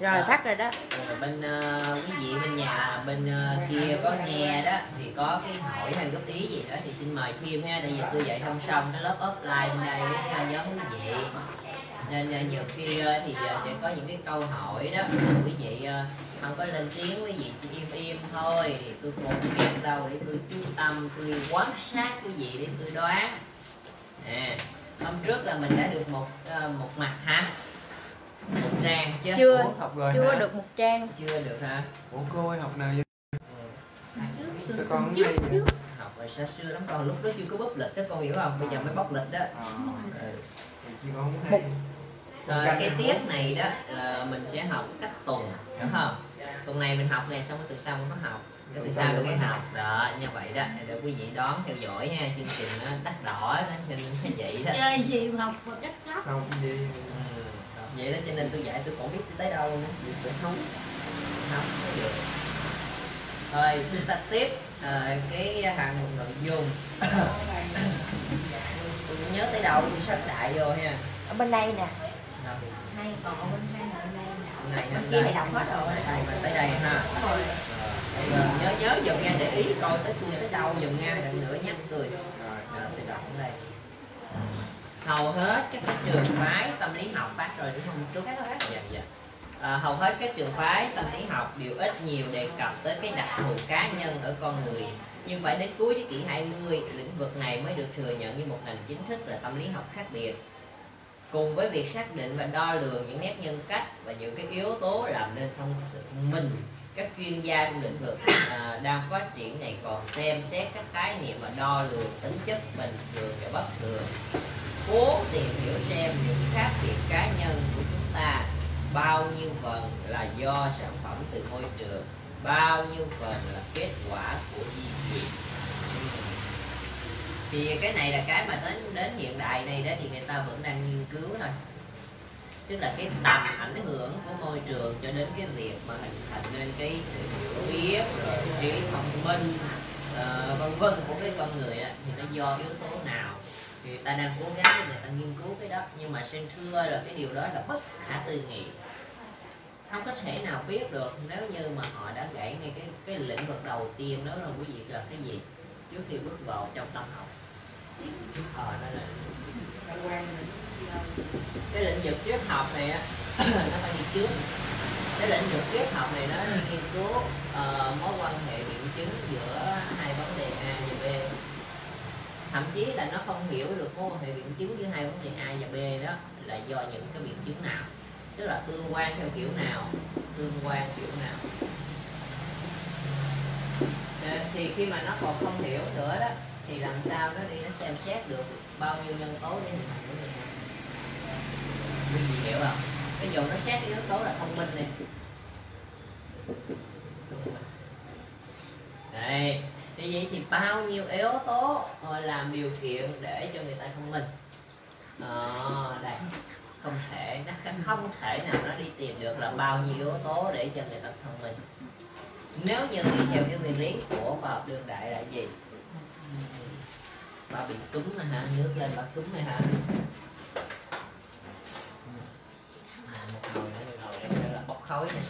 rồi À. phát rồi đó. Ờ, bên ờ, quý vị bên nhà bên ờ, kia có nghe đó thì có cái hỏi hay góp ý gì đó thì xin mời thêm ha tại vì tôi dạy song song cái lớp offline bên đây với ờ, nhóm quý vị. Nên ờ, nhiều khi thì sẽ có những cái câu hỏi đó. Quý vị không có lên tiếng quý vị chỉ im im thôi. Thì tôi không biết đâu để tôi chú tâm tôi quan sát quý vị để tôi đoán. À, hôm trước là mình đã được một một mặt hả một trang chứ chưa Ủa, học rồi chưa hả? được một trang chưa được hả Ủa cô ơi học nào vậy? Ừ. Sao con vậy? học rồi xa xưa lắm con lúc đó chưa có bốc lịch đó con hiểu không bây giờ mới bóc lịch đó À, ừ. hay. rồi cái tiết này đó là mình sẽ học cách tuần hiểu không tuần này mình học này xong rồi từ sau mình có học cái từ sau được cái học đó như vậy đó để quý vị đón theo dõi ha chương trình nó đắt đỏ đó nên như vậy đó chơi gì học một cách đó Không gì Ừ, vậy đó cho nên tôi dạy tôi cũng biết tới đâu nữa. Tôi không không có được. Rồi chúng ta tiếp ờ, cái hạng mục nội dung. Tôi nhớ tới đâu tôi sắp đại vô ha. Ở bên đây nè. Đâu, hay còn ở bên đây bên này bên kia này đọc hết rồi. Đây mà tới đây ha. Rồi. Rồi, nhớ nhớ dùm nghe để ý coi tới tôi tới đâu dùm nghe đừng nữa nhắc tôi Rồi Rồi, tôi đọc ở đây hầu hết các cái trường phái tâm lý học phát rồi đúng không? Trúc? Dạ, dạ. À, hầu hết các trường phái tâm lý học đều ít nhiều đề cập tới cái đặc thù cá nhân ở con người. Nhưng phải đến cuối thế kỷ 20 lĩnh vực này mới được thừa nhận như một ngành chính thức là tâm lý học khác biệt. Cùng với việc xác định và đo lường những nét nhân cách và những cái yếu tố làm nên trong sự thông minh các chuyên gia trong lĩnh vực à, đang phát triển này còn xem xét các khái niệm và đo lường tính chất bình thường và bất thường cố tìm hiểu xem những khác biệt cá nhân của chúng ta bao nhiêu phần là do sản phẩm từ môi trường bao nhiêu phần là kết quả của di truyền. Thì cái này là cái mà đến đến hiện đại này đó thì người ta vẫn đang nghiên cứu thôi. Tức là cái tầm ảnh hưởng của môi trường cho đến cái việc mà hình thành nên cái sự hiểu biết rồi trí thông minh uh, vân vân của cái con người đó, thì nó do yếu tố nào? Thì ta đang cố gắng để người ta nghiên cứu cái đó. Nhưng mà xin thưa là cái điều đó là bất khả tư nghị. Không có thể nào biết được nếu như mà họ đã gãy ngay cái cái lĩnh vực đầu tiên đó là quý vị là cái gì? Trước khi bước vào trong tâm học. Ờ đó là cái lĩnh vực triết học này á nó phải đi trước. Cái lĩnh vực triết học này nó nghiên cứu uh, mối quan hệ biện chứng giữa hai vấn đề thậm chí là nó không hiểu được mối quan hệ biện chứng giữa hai vấn đề a và b đó là do những cái biện chứng nào. Tức là tương quan theo kiểu nào, tương quan kiểu nào. Ờ, thì khi mà nó còn không hiểu nữa đó, thì làm sao nó đi nó xem xét được bao nhiêu nhân tố để hình thành vấn đề này quý vị hiểu không? Ví dụ nó xét cái yếu tố là thông minh này đây như vậy thì bao nhiêu yếu tố ờ, làm điều kiện để cho người ta thông minh? Đó, đây không thể nó không thể nào nó đi tìm được là bao nhiêu yếu tố để cho người ta thông minh. Nếu như đi theo cái nguyên lý của khoa học đương đại là gì? Bà bị cúm này hả? Nước lên bà cúm này hả? À, một hồi nữa một hồi này sẽ là bốc khói này.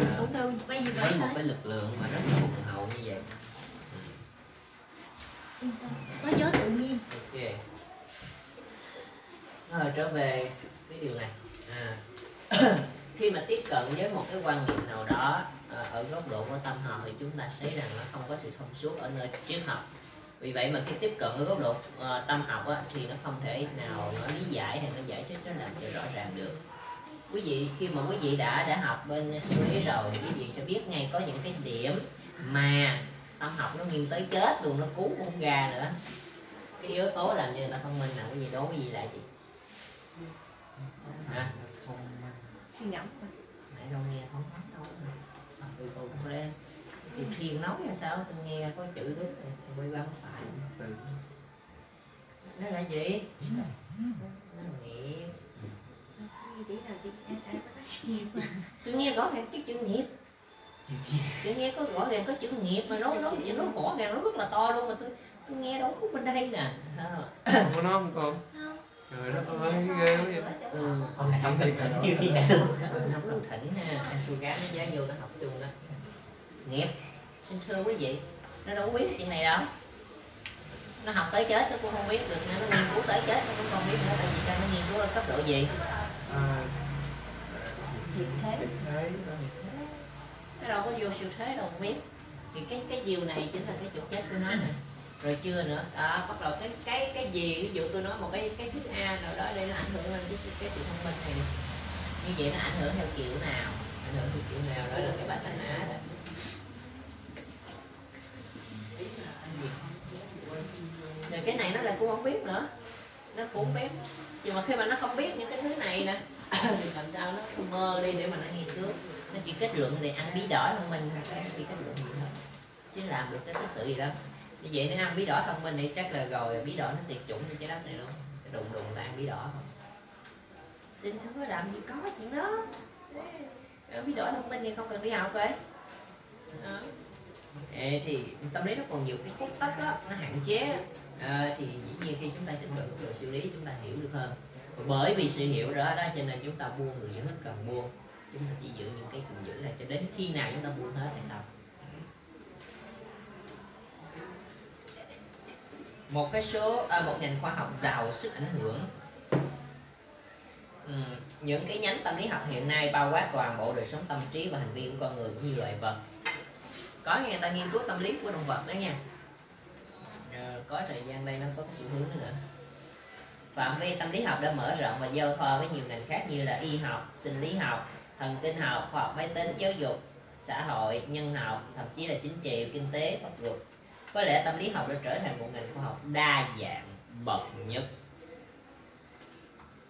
À, vậy một cái lực lượng mà rất là hùng hậu như vậy có gió tự nhiên. Ok. Rồi trở về cái điều này. À. khi mà tiếp cận với một cái quan niệm nào đó à, ở góc độ của tâm học thì chúng ta thấy rằng nó không có sự thông suốt ở nơi triết học. Vì vậy mà khi tiếp cận ở góc độ uh, tâm học á, thì nó không thể nào nó lý giải hay nó giải thích nó làm cho rõ ràng được. Quý vị khi mà quý vị đã đã học bên siêu lý rồi thì quý vị sẽ biết ngay có những cái điểm mà tâm học nó nghiêng tới chết luôn nó cứu con gà nữa. Cái yếu tố làm cho người ta thông minh là cái gì đố cái gì là gì? Hả? Suy ngẫm nãy đâu nghe không nói đâu. À, từ từ không lên thì thiên nói hay sao? Tôi nghe có chữ đó quay qua phải. Nó là gì? Nó là nghiệp. Tôi nghe rõ ràng chữ chữ nghiệp tôi nghe có rõ ràng có chữ nghiệp mà nó nó nó rõ ràng nó rất là to luôn mà tôi tôi nghe đâu có bên đây nè. À, Không có nó không con? không. Trời đất ơi, ghê quá vậy. ừ. Này không Thỉnh chưa thi đã được không thỉnh ha gái nó giá vô nó học chung đó. Nghiệp. Xin thưa quý vị nó đâu biết chuyện này đâu. Nó học tới chết nó cũng không biết được nữa nó nghiên cứu tới chết nó cũng không biết nữa tại vì sao nó nghiên cứu ở cấp độ gì? À, thế. Thế nó đâu có vô siêu thế đâu, không biết. Thì cái cái diều này chính là cái chỗ chết của nó này rồi chưa nữa. Đó, bắt đầu cái cái cái gì ví dụ tôi nói một cái cái thức a nào đó để nó ảnh hưởng lên cái cái sự thông minh này nè. như vậy nó ảnh hưởng theo kiểu nào? Ảnh hưởng theo kiểu nào? Đó là cái bài thanh á đó. Rồi cái này nó lại cũng không biết nữa. Nó cũng không biết. Nhưng mà khi mà nó không biết những cái thứ này nè, thì làm sao nó mơ đi để mà nó nghiên cứu? Nó chỉ kết luận để ăn bí đỏ thông minh thôi nó chỉ kết luận gì thôi. Chứ làm được cái thực sự gì đâu. Như vậy nếu ăn bí đỏ thông minh thì chắc là rồi bí đỏ nó tuyệt chủng trên trái đất này luôn. Cái đùng đùng là ăn bí đỏ không? Xin thưa làm gì có chuyện đó. Ờ, bí đỏ thông minh thì không cần đi học vậy đó. Ê, thì tâm lý nó còn nhiều cái cốt tắc đó nó hạn chế. À, thì dĩ nhiên khi chúng ta tiếp cận mức độ xử lý chúng ta hiểu được hơn. Bởi vì sự hiểu đó đó cho nên chúng ta buông được những hết cần buông chúng ta chỉ giữ những cái cần giữ là cho đến khi nào chúng ta buông hết hay sao? Một cái số à, một ngành khoa học giàu sức ảnh hưởng. Ừ, những cái nhánh tâm lý học hiện nay bao quát toàn bộ đời sống tâm trí và hành vi của con người cũng như loài vật. Có nghe người ta nghiên cứu tâm lý của động vật đó nha. Ờ, có thời gian đây nó có cái xu hướng nữa. Phạm vi tâm lý học đã mở rộng và giao thoa với nhiều ngành khác như là y học sinh lý học thần kinh học khoa học máy tính, giáo dục, xã hội, nhân học, thậm chí là chính trị, kinh tế, pháp luật. Có lẽ tâm lý học đã trở thành một ngành khoa học đa dạng, bậc nhất.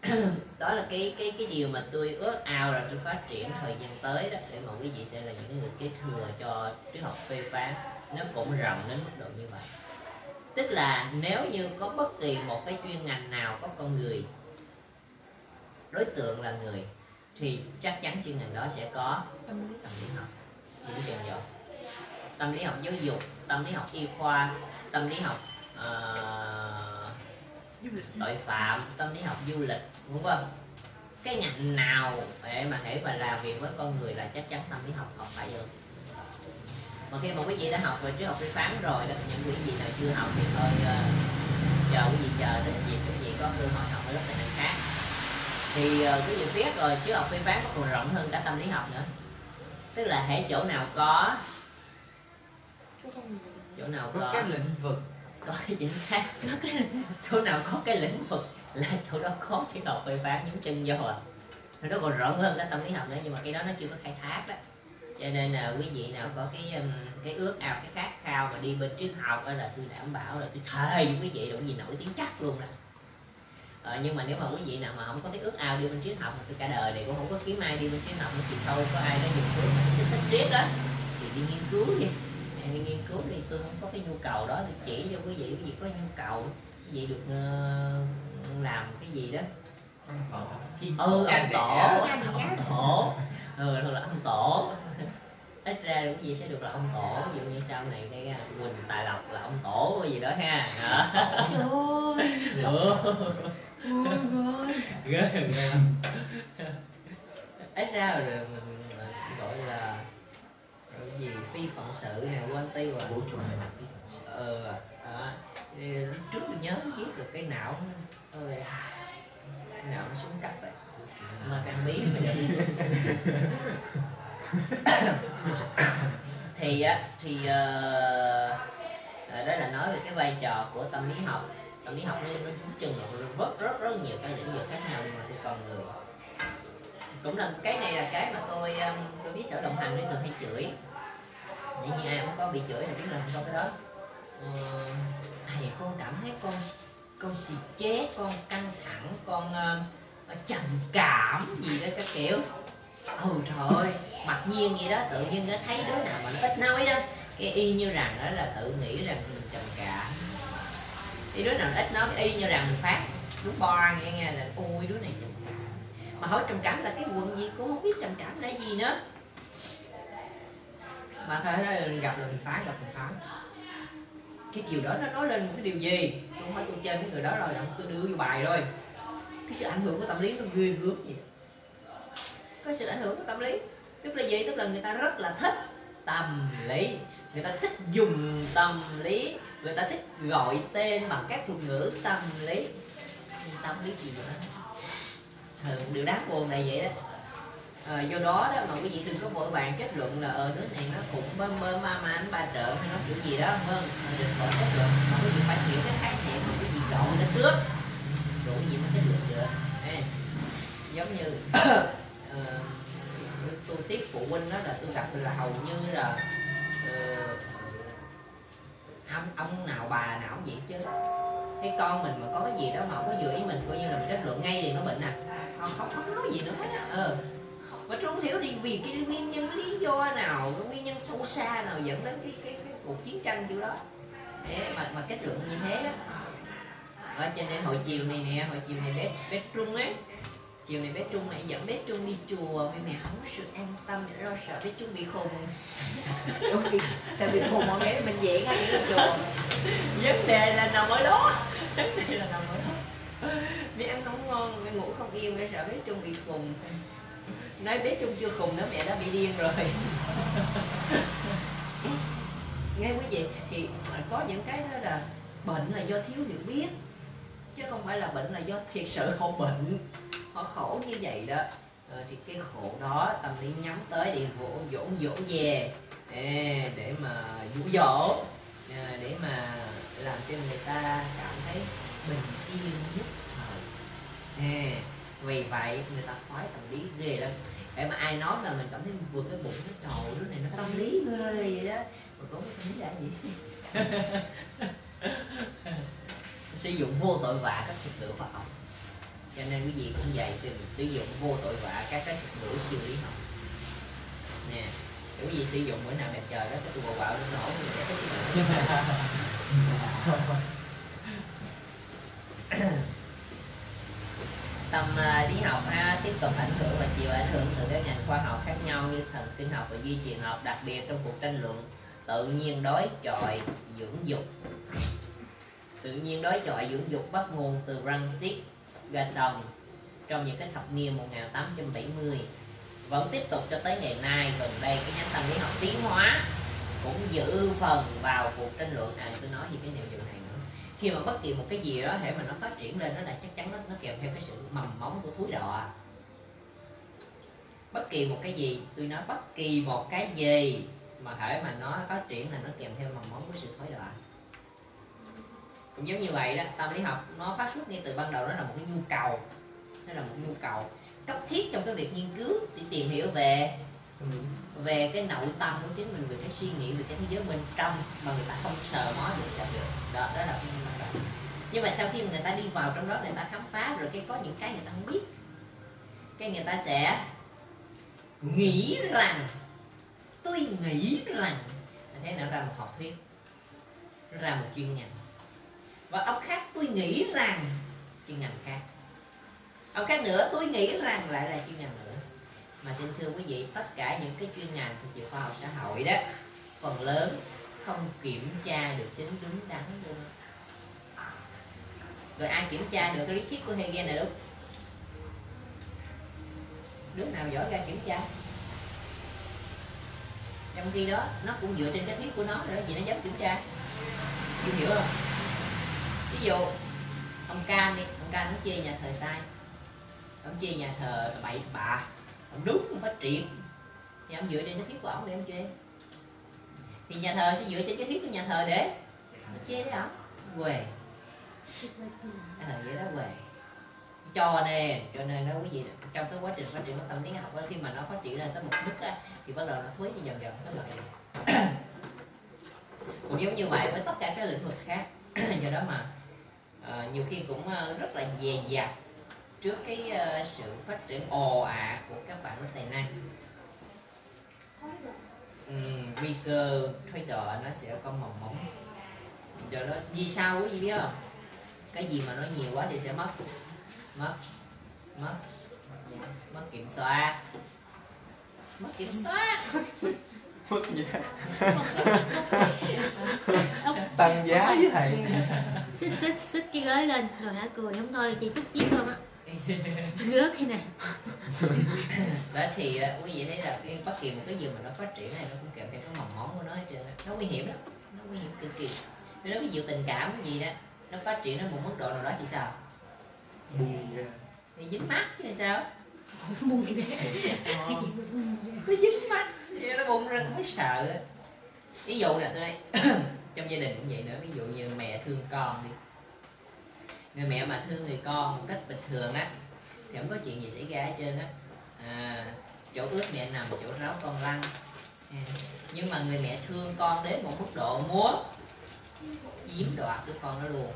Đó là cái cái cái điều mà tôi ước ao là tôi phát triển thời gian tới đó, để mà quý vị sẽ là những người kế thừa cho triết học phê phán. Nó cũng rộng đến mức độ như vậy. Tức là nếu như có bất kỳ một cái chuyên ngành nào có con người, đối tượng là người thì chắc chắn chuyên ngành đó sẽ có tâm lý học. những trường rồi tâm lý học giáo dục tâm lý học y khoa tâm lý học ờ, tội phạm tâm lý học du lịch đúng không? Cái ngành nào để mà thể mà làm việc với con người là chắc chắn tâm lý học học phải được mà khi mà quý vị đã học về triết học phê phán rồi đó những quý vị nào chưa học thì thôi ờ, chờ quý vị chờ đến dịp quý vị có cơ hội học ở lớp này khác thì ờ, quý vị biết rồi triết học phê phán nó còn rộng hơn cả tâm lý học nữa. Tức là hễ chỗ nào có chỗ nào có có cái lĩnh vực. Có chính xác. Có cái chỗ nào có cái lĩnh vực là chỗ đó có triết học phê phán nhúng chân vô à. Thì nó còn rộng hơn cả tâm lý học nữa nhưng mà cái đó nó chưa có khai thác đó. Cho nên là quý vị nào có cái cái ước ao cái khát khao mà đi bên triết học đó là tôi đảm bảo là tôi thề với quý vị quý vị nổi tiếng chắc luôn nè ờ, nhưng mà nếu mà quý vị nào mà không có cái ước ao đi bên triết học mà tôi cả đời này cũng không có kiếm ai đi bên triết học thì thôi có ai đó dùng tôi mà thích thích triết đó thì đi nghiên cứu đi. Em đi nghiên cứu thì tôi không có cái nhu cầu đó thì chỉ cho quý vị quý vị có nhu cầu quý vị được ờ, làm cái gì đó. Ừ ông tổ ông tổ ừ thôi là ông tổ. Ít ra quý vị sẽ được là ông tổ ví dụ như sau này cái à, quỳnh tài lộc là ông tổ cái gì đó ha. Trời ơi ghê ghê ít ra rồi mình à, gọi là gọi gì phi phận sự hay quan ti hoặc vũ trụ này là phi phận sự. Ờ đó. Thì lúc trước tôi nhớ viết được cái não nó ơi cái não nó xuống cấp vậy. Mà càng bí mà vậy thì á thì uh, đó là nói về cái vai trò của tâm lý học tâm lý học nó nó chú chừng nó rất rất rất nhiều cái lĩnh vực khác nhau nhưng mà tôi còn người cũng là cái này là cái mà tôi um, tôi biết sở đồng hành nên thường hay chửi. Dĩ nhiên ai cũng có bị chửi là biết là không có cái đó. Ờ, thầy con cảm thấy con con xì chế con căng thẳng con uh, trầm cảm gì đó các kiểu. Ừ trời ơi mặc nhiên vậy đó tự nhiên nó thấy đứa nào mà nó ít nói đó cái y như rằng đó là tự nghĩ rằng mình trầm cảm thì đứa nào ít nói y như rằng mình phát đúng bo nghe nghe là, ôi, đứa này mà hỏi trầm cảm là cái quần gì cũng không biết trầm cảm là gì nữa. Mà thôi đó gặp là mình phá gặp mình phá cái chiều đó nó nói lên một cái điều gì? Tôi không phải tôi chơi với người đó rồi tôi đưa vô bài rồi cái sự ảnh hưởng của tâm lý nó ghê gớm gì có sự ảnh hưởng của tâm lý. Tức là gì? Tức là người ta rất là thích tâm lý. Người ta thích dùng tâm lý người ta thích gọi tên bằng các thuật ngữ tâm lý. Nhưng tâm lý gì nữa? Thường điều đáng buồn này vậy đó. À, do đó đó mà quý vị đừng có vội vàng kết luận là ờ, ở nước này nó cũng bơm bơm ma ma anh ba trợ hay nó kiểu gì đó. Vâng đừng có kết luận. Mà quý vị phải hiểu cái khái niệm mà quý vị chọn nó trước. Rồi quý vị mới kết luận được. À, giống như uh, tôi tiếp phụ huynh đó là tôi gặp là hầu như là uh, ông ông nào bà nào cũng vậy chứ. Cái con mình mà có cái gì đó mà không có vừa ý mình coi như là mình kết luận ngay liền nó bệnh à. Không không không nói gì nữa hết á. Ờ. Mà tôi không hiểu đi vì cái nguyên nhân lý do nào nguyên nhân sâu xa nào dẫn đến cái cái, cái cuộc chiến tranh kiểu đó. Để mà mà kết luận như thế đó. Ờ, Ở trên đây hồi chiều này nè hồi chiều này bé bé trung ấy chiều này bé trung này dẫn bé trung đi chùa. Vì mẹ không có sự an tâm để lo sợ bé trung bị khùng. Sao bị khùng mà bé bệnh viện hay đi chùa. Vấn đề là nằm ở đó. Vấn đề là nằm ở đó. Bé ăn không ngon bé ngủ không yên bé sợ bé trung bị khùng. Nói bé trung chưa khùng nữa mẹ đã bị điên rồi. Nghe quý vị thì có những cái đó là bệnh là do thiếu hiểu biết chứ không phải là bệnh là do thiệt sự họ bệnh. Họ khổ như vậy đó. Ờ, thì cái khổ đó tâm lý nhắm tới để vỗ dỗ dỗ về. Để mà dụ dỗ. Ờ, để mà làm cho người ta cảm thấy bình yên nhất thời. Vì vậy người ta khoái tâm lý ghê lắm. Để mà ai nói mà mình cảm thấy vừa cái bụng cái trầu đứa này nó tâm lý ghê vậy đó. Mà có cái tâm lý là gì. sử dụng vô tội vạ các thuật ngữ khoa học. Cho nên quý vị cũng vậy đừng sử dụng vô tội vạ các cái thuật ngữ siêu lý học. Nè quý vị sử dụng bữa nào đẹp trời đó cái bộ bạo nó nổ tâm uh, lý học ha tiếp tục ảnh hưởng và chịu ảnh hưởng từ các ngành khoa học khác nhau như thần kinh học và di truyền học đặc biệt trong cuộc tranh luận tự nhiên đối chọi dưỡng dục tự nhiên đối chọi dưỡng dục bắt nguồn từ Rancid Gatton trong những cái thập niên 1870 vẫn tiếp tục cho tới ngày nay gần đây cái nhánh tâm lý học tiến hóa cũng giữ phần vào cuộc tranh luận. À tôi nói gì cái điều điều này nữa? Khi mà bất kỳ một cái gì đó thể mà nó phát triển lên nó là chắc chắn nó, nó kèm theo cái sự mầm móng của thúi đọa bất kỳ một cái gì tôi nói bất kỳ một cái gì mà thể mà nó phát triển là nó kèm theo mầm móng của sự thối đọa cũng giống như vậy đó tâm lý học nó phát xuất ngay từ ban đầu nó là một cái nhu cầu. Nó là một nhu cầu cấp thiết trong cái việc nghiên cứu để tìm hiểu về về cái nội tâm của chính mình về cái suy nghĩ về cái thế giới bên trong mà người ta không sờ mó được chạm được. Đó đó là cái ban đầu nhưng mà sau khi người ta đi vào trong đó người ta khám phá rồi cái có những cái người ta không biết. Cái người ta sẽ nghĩ rằng tôi nghĩ rằng thế nào? Ra một học thuyết ra một chuyên ngành và ông khác tôi nghĩ rằng chuyên ngành khác. Ông khác nữa, tôi nghĩ rằng lại là chuyên ngành nữa. Mà xin thưa quý vị, tất cả những cái chuyên ngành thuộc về khoa học xã hội đó, phần lớn không kiểm tra được chính đúng đắn luôn. Rồi ai kiểm tra được cái lý thuyết của Hegel này đúng? Đứa nào giỏi ra kiểm tra? Trong khi đó, nó cũng dựa trên cái thuyết của nó rồi gì nó dám kiểm tra. Chưa hiểu không? Ví dụ ông cam đi ông cam nó chia nhà thờ sai. Ông chia nhà thờ bậy bạ ông đúng ông phát triển. Thì ông dựa trên cái thuyết của ông để ông chê. Thì nhà thờ sẽ dựa trên cái thuyết của nhà thờ để chê đấy ông. Quề. À, vậy đó quề. Cho nên cho nên đó quý vị trong cái quá trình phát triển của tâm lý học đó, khi mà nó phát triển lên tới một mức á, thì bắt đầu nó thối đi dần dần nó lại cũng giống như vậy với tất cả các lĩnh vực khác. Do đó mà Ờ, nhiều khi cũng ờ, rất là dè dặt trước cái uh, sự phát triển ồ ạt của các bạn có tài năng nguy cơ thay đổi nó sẽ có mầm móng do đó vì sao quý vị biết không? Cái gì mà nó nhiều quá thì sẽ mất. Mất. Mất. Mất kiểm soát. Mất kiểm soát mất giá tăng giá với thầy. Xích xích xích cái ghế lên rồi hả cười không thôi chị chút chiếc luôn á. Ngứa cái này. Đó thì á, quý vị thấy là bất kỳ một cái gì mà nó phát triển này nó cũng kèm theo cái mầm móng của nó hết trơn á. nó nguy hiểm lắm nó nguy hiểm cực kỳ. Nếu ví dụ tình cảm gì đó nó phát triển đến một mức độ nào đó thì sao? Bùng ra thì dính mắt chứ sao? Bùng Ờ, nó dính mắt vậy nó bung ra mới sợ á. ví dụ nè tôi đây. Trong gia đình cũng vậy nữa ví dụ như mẹ thương con đi. Người mẹ mà thương người con một cách bình thường á thì không có chuyện gì xảy ra hết trơn á. À, chỗ ướt mẹ nằm chỗ ráo con lăn. À, nhưng mà người mẹ thương con đến một mức độ muốn chiếm đoạt đứa con nó luôn.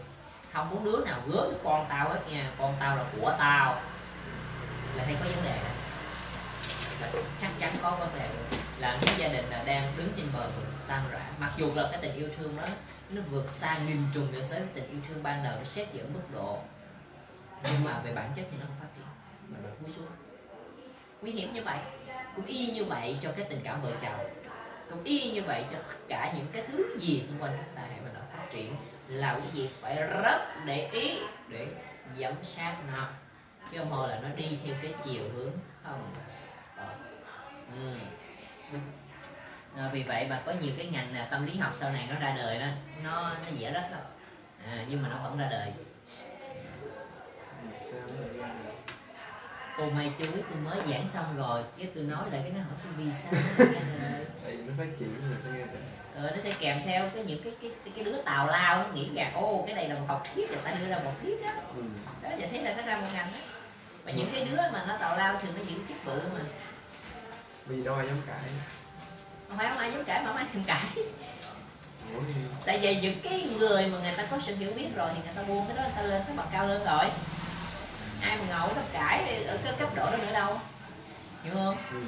Không muốn đứa nào gớm đứa con tao hết nha con tao là của tao. Là thấy có vấn đề đó là chắc chắn có vấn đề. Rồi là những gia đình là đang đứng trên bờ vực tan rã. Mặc dù là cái tình yêu thương đó, nó vượt xa nghìn trùng so với tình yêu thương ban đầu nó xét giữa mức độ. Nhưng mà về bản chất thì nó không phát triển. Mà nó cúi xuống. Nguy hiểm như vậy. Cũng y như vậy cho cái tình cảm vợ chồng. Cũng y như vậy cho tất cả những cái thứ gì xung quanh chúng ta để mà nó phát triển. Là cái gì phải rất để ý để giám sát nó. Chứ không thôi là nó đi theo cái chiều hướng không ừ. à, vì vậy mà có nhiều cái ngành tâm lý học sau này nó ra đời đó nó nó dễ rất lắm. À, nhưng mà nó vẫn ra đời. Vì sao nó lại ra được ô mai chuối tôi mới giảng xong rồi cái tôi nói lại cái nó hỏi tôi vì sao nó ra đời. Nó phát triển rồi nó nghe ờ, nó sẽ kèm theo cái những cái cái cái, cái đứa tào lao nó nghĩ rằng ô cái này là một học thuyết người ta đưa ra một thuyết đó. Ừ. đó giờ thấy là nó ra một ngành đó. Và những cái đứa mà nó tào lao thường nó giữ chức bự mà Vì đâu ai dám cãi không phải không ai dám cãi mà không ai thèm cãi Ủa tại vì những cái người mà người ta có sự hiểu biết rồi thì người ta buông cái đó người ta lên cái bậc cao hơn rồi. Ai mà ngồi nó cãi ở cái cấp độ đó nữa đâu. Hiểu không? Ừ.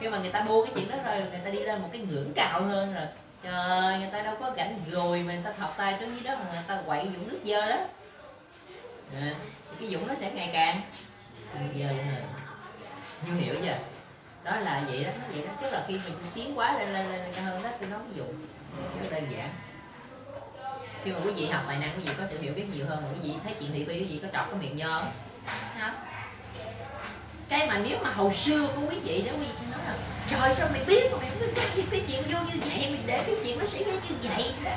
khi mà người ta buông cái chuyện đó rồi người ta đi lên một cái ngưỡng cao hơn rồi. Trời người ta đâu có cảnh gùi mà người ta thọc tay xuống dưới đó mà người ta quậy dũng nước dơ đó. À, cái dũng nó sẽ ngày càng. Dơ hơn nhưng hiểu chưa đó là vậy đó, nó vậy đó. Tức là khi mình tiến quá lên lên lên cao hơn đó tôi nói ví dụ rất đơn giản. Khi mà quý vị học tài năng quý vị có sự hiểu biết nhiều hơn. Quý vị thấy chuyện thị phi, quý vị có chọc cái miệng nhơ không cái mà nếu mà hồi xưa của quý vị đó, quý vị sẽ nói là, trời, sao mày biết mà mày cứ cắt đi cái chuyện vô như vậy? Mình để cái chuyện nó xảy ra như vậy đó.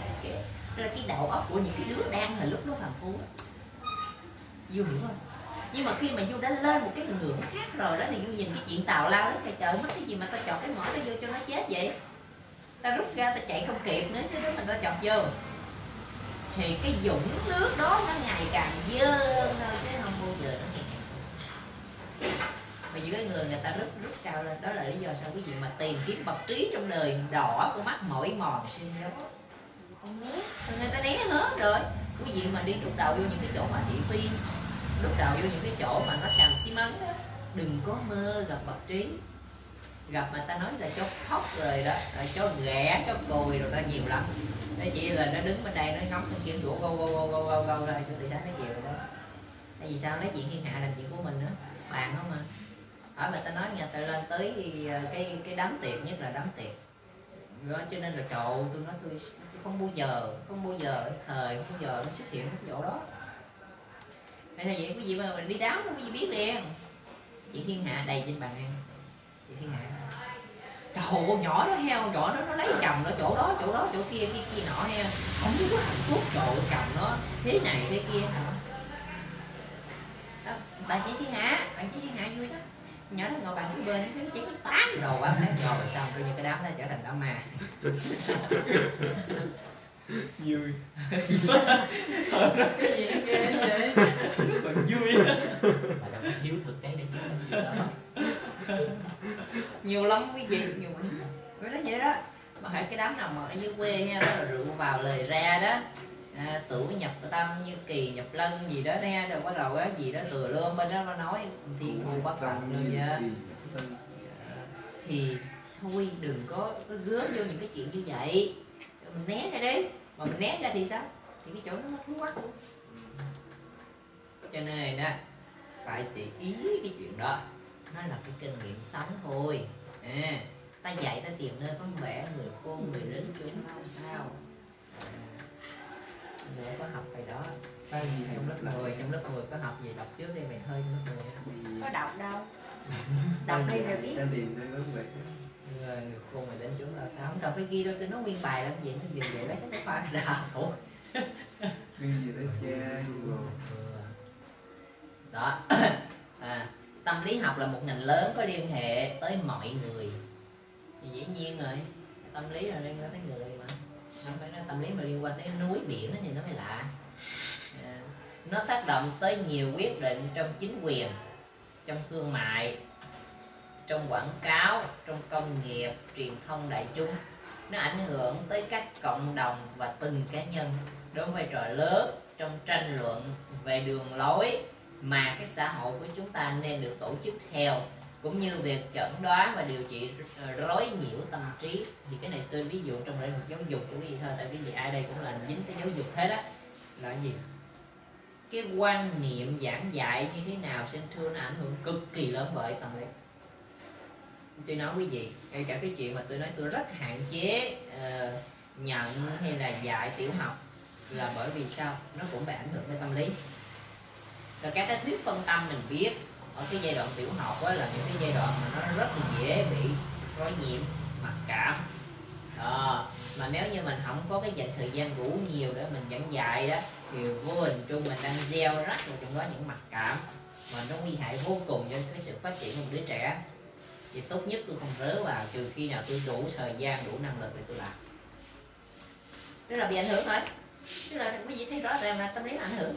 Là cái đầu óc của những cái đứa đang là lúc nó phàm phu á. Vô hiểu không? Nhưng mà khi mà du đã lên một cái ngưỡng khác rồi đó, thì du nhìn cái chuyện tào lao đó, trời trời, mất cái gì mà tao chọn cái mỏ đó vô cho nó chết vậy? Ta rút ra ta chạy không kịp nữa, chứ đó mình tao chọn vô. Thì cái dũng nước đó nó ngày càng dơ hơn thôi chứ không bao giờ nó mà những cái người người ta rút rút cao lên, đó là lý do sao quý vị mà tìm kiếm bậc trí trong đời đỏ của mắt mỏi mòn xin dấu không người ta né hết rồi. Quý vị mà đi trục đầu vô những cái chỗ mà thị phi lúc đầu vô những cái chỗ mà nó xàm xi măng đó đừng có mơ gặp bậc trí. Gặp mà ta nói là chó khóc rồi đó rồi chó ghẻ chó cùi rồi đó nhiều lắm. Nó chỉ là nó đứng bên đây nó ngóng trong kia sủa gâu gâu gâu gâu gâu gâu rồi cho từ sáng nó chiều đó tại vì sao? Lấy chuyện thiên hạ làm chuyện của mình nữa bạn không mà ở mà ta nói nha ta lên tới ờ, cái cái đám tiệc nhất là đám tiệc. Đó cho nên là cậu tôi nói tôi, tôi không bao giờ không bao giờ thời không bao giờ nó xuất hiện cái chỗ đó. Nên là vậy quý vị mà mình đi đáo quý vị biết liền chuyện thiên hạ đầy trên bàn. Ăn chuyện thiên hạ. Trời con nhỏ đó heo nhỏ đó nó lấy chồng nó chỗ đó chỗ đó chỗ kia kia kia nọ heo. Không biết có hạnh phúc trời ơi, chồng nó thế này thế kia hả? Bà bạn chị thiên hạ bạn chị thiên hạ vui đó. Nhỏ nó ngồi bàn cái bên nó chỉ có tán rồi quá hết rồi xong bây giờ cái đám đó trở thành đám ma. Vui. Cái gì ghê vậy Còn vui. Mà đâu thiếu thực tế để chứ nhiều lắm quý vị nhiều lắm. Vậy đó vậy đó. Mà hãy cái đám nào mà ở dưới quê ha đó là rượu vào lời ra đó. À, tử nhập tâm như kỳ nhập lân gì đó nha rồi bắt đầu á gì đó lừa lơm bên đó nó nói thiên vô bất phật luôn nha thì thôi đừng có có gớm vô những cái chuyện như vậy. Mình né ra đi mà mình né ra thì sao? Thì cái chỗ đó nó thú quắc luôn cho nên đó phải để ý cái chuyện đó. Nó là cái kinh nghiệm sống thôi. À, ta dạy ta tìm nơi vắng vẻ người khôn người đến chúng không sao? À. nữa có học bài đó. Ba gì trong lớp là 10 trong lớp 10 có học gì? Đọc trước đi mày hơi lớp 10 á. có đọc đâu. Đọc đi rồi biết? Em điền lên lớp vậy người người khôn mày đến chỗ là sao? Không cần phải ghi đâu tôi nói nguyên bài làm gì? Nó dừng vậy lấy sách giáo khoa ra. Ủa? Nguyên gì đó cha? Đó. À, tâm lý học là một ngành lớn có liên hệ tới mọi người. Thì dĩ nhiên rồi. Tâm lý là liên quan tới người mà. Không phải nói tâm lý mà liên quan tới núi biển thì nó mới lạ. À, nó tác động tới nhiều quyết định trong chính quyền trong thương mại trong quảng cáo, trong công nghiệp, truyền thông đại chúng. Nó ảnh hưởng tới các cộng đồng và từng cá nhân đóng vai trò lớn trong tranh luận về đường lối mà cái xã hội của chúng ta nên được tổ chức theo, cũng như việc chẩn đoán và điều trị rối nhiễu tâm trí. Thì cái này tôi ví dụ trong lĩnh vực giáo dục của quý vị thôi, tại vì ai đây cũng là dính tới giáo dục hết á. Là gì? Cái quan niệm giảng dạy như thế nào sinh thưa nó ảnh hưởng cực kỳ lớn bởi tâm lý tôi nói quý vị ngay cả cái chuyện mà tôi nói tôi rất hạn chế uh, nhận hay là dạy tiểu học là bởi vì sao? Nó cũng bị ảnh hưởng tới tâm lý. Và các cái thuyết phân tâm mình biết ở cái giai đoạn tiểu học á, là những cái giai đoạn mà nó rất là dễ bị rối nhiễm mặc cảm. À, mà nếu như mình không có cái dành thời gian đủ nhiều để mình giảng dạy đó thì vô hình chung mình đang gieo rắc vào trong đó những mặc cảm mà nó nguy hại vô cùng cho cái sự phát triển của một đứa trẻ thì tốt nhất tôi không rớ vào trừ khi nào tôi đủ thời gian đủ năng lực để tôi làm. Tức là bị ảnh hưởng thôi. Tức là quý vị thấy rõ ràng là tâm lý ảnh hưởng.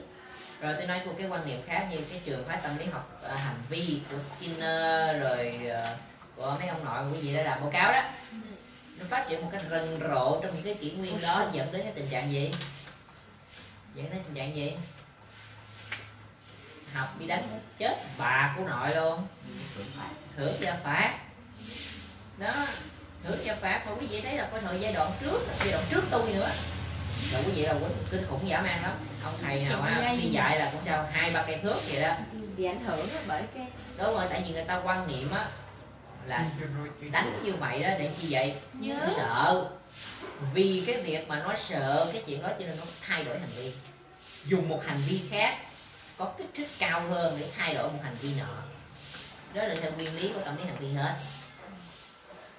Rồi tôi nói một cái quan niệm khác như cái trường phái tâm lý học uh, hành vi của Skinner rồi uh, của mấy ông nội quý vị đã làm báo cáo đó. Nó phát triển một cách rần rộ trong những cái kỷ nguyên đó dẫn đến cái tình trạng gì? Dẫn đến tình trạng gì? Học bị đánh chết bà của nội luôn. Thưởng gia phát đó thưởng gia phát mà quý vị thấy là coi thời giai đoạn trước giai đoạn trước tôi nữa. Rồi quý vị là quýnh kinh khủng dã man lắm. Ông thầy nào á đi dạy là cũng sao hai ba cây thước vậy đó. Bị ảnh hưởng bởi cái đúng rồi tại vì người ta quan niệm á là đánh như vậy đó để chi vậy? Nhớ. Sợ. Vì cái việc mà nó sợ cái chuyện đó cho nên nó thay đổi hành vi. Dùng một hành vi khác có kích thích cao hơn để thay đổi một hành vi nọ. Đó là theo nguyên lý của tâm lý hành vi hết.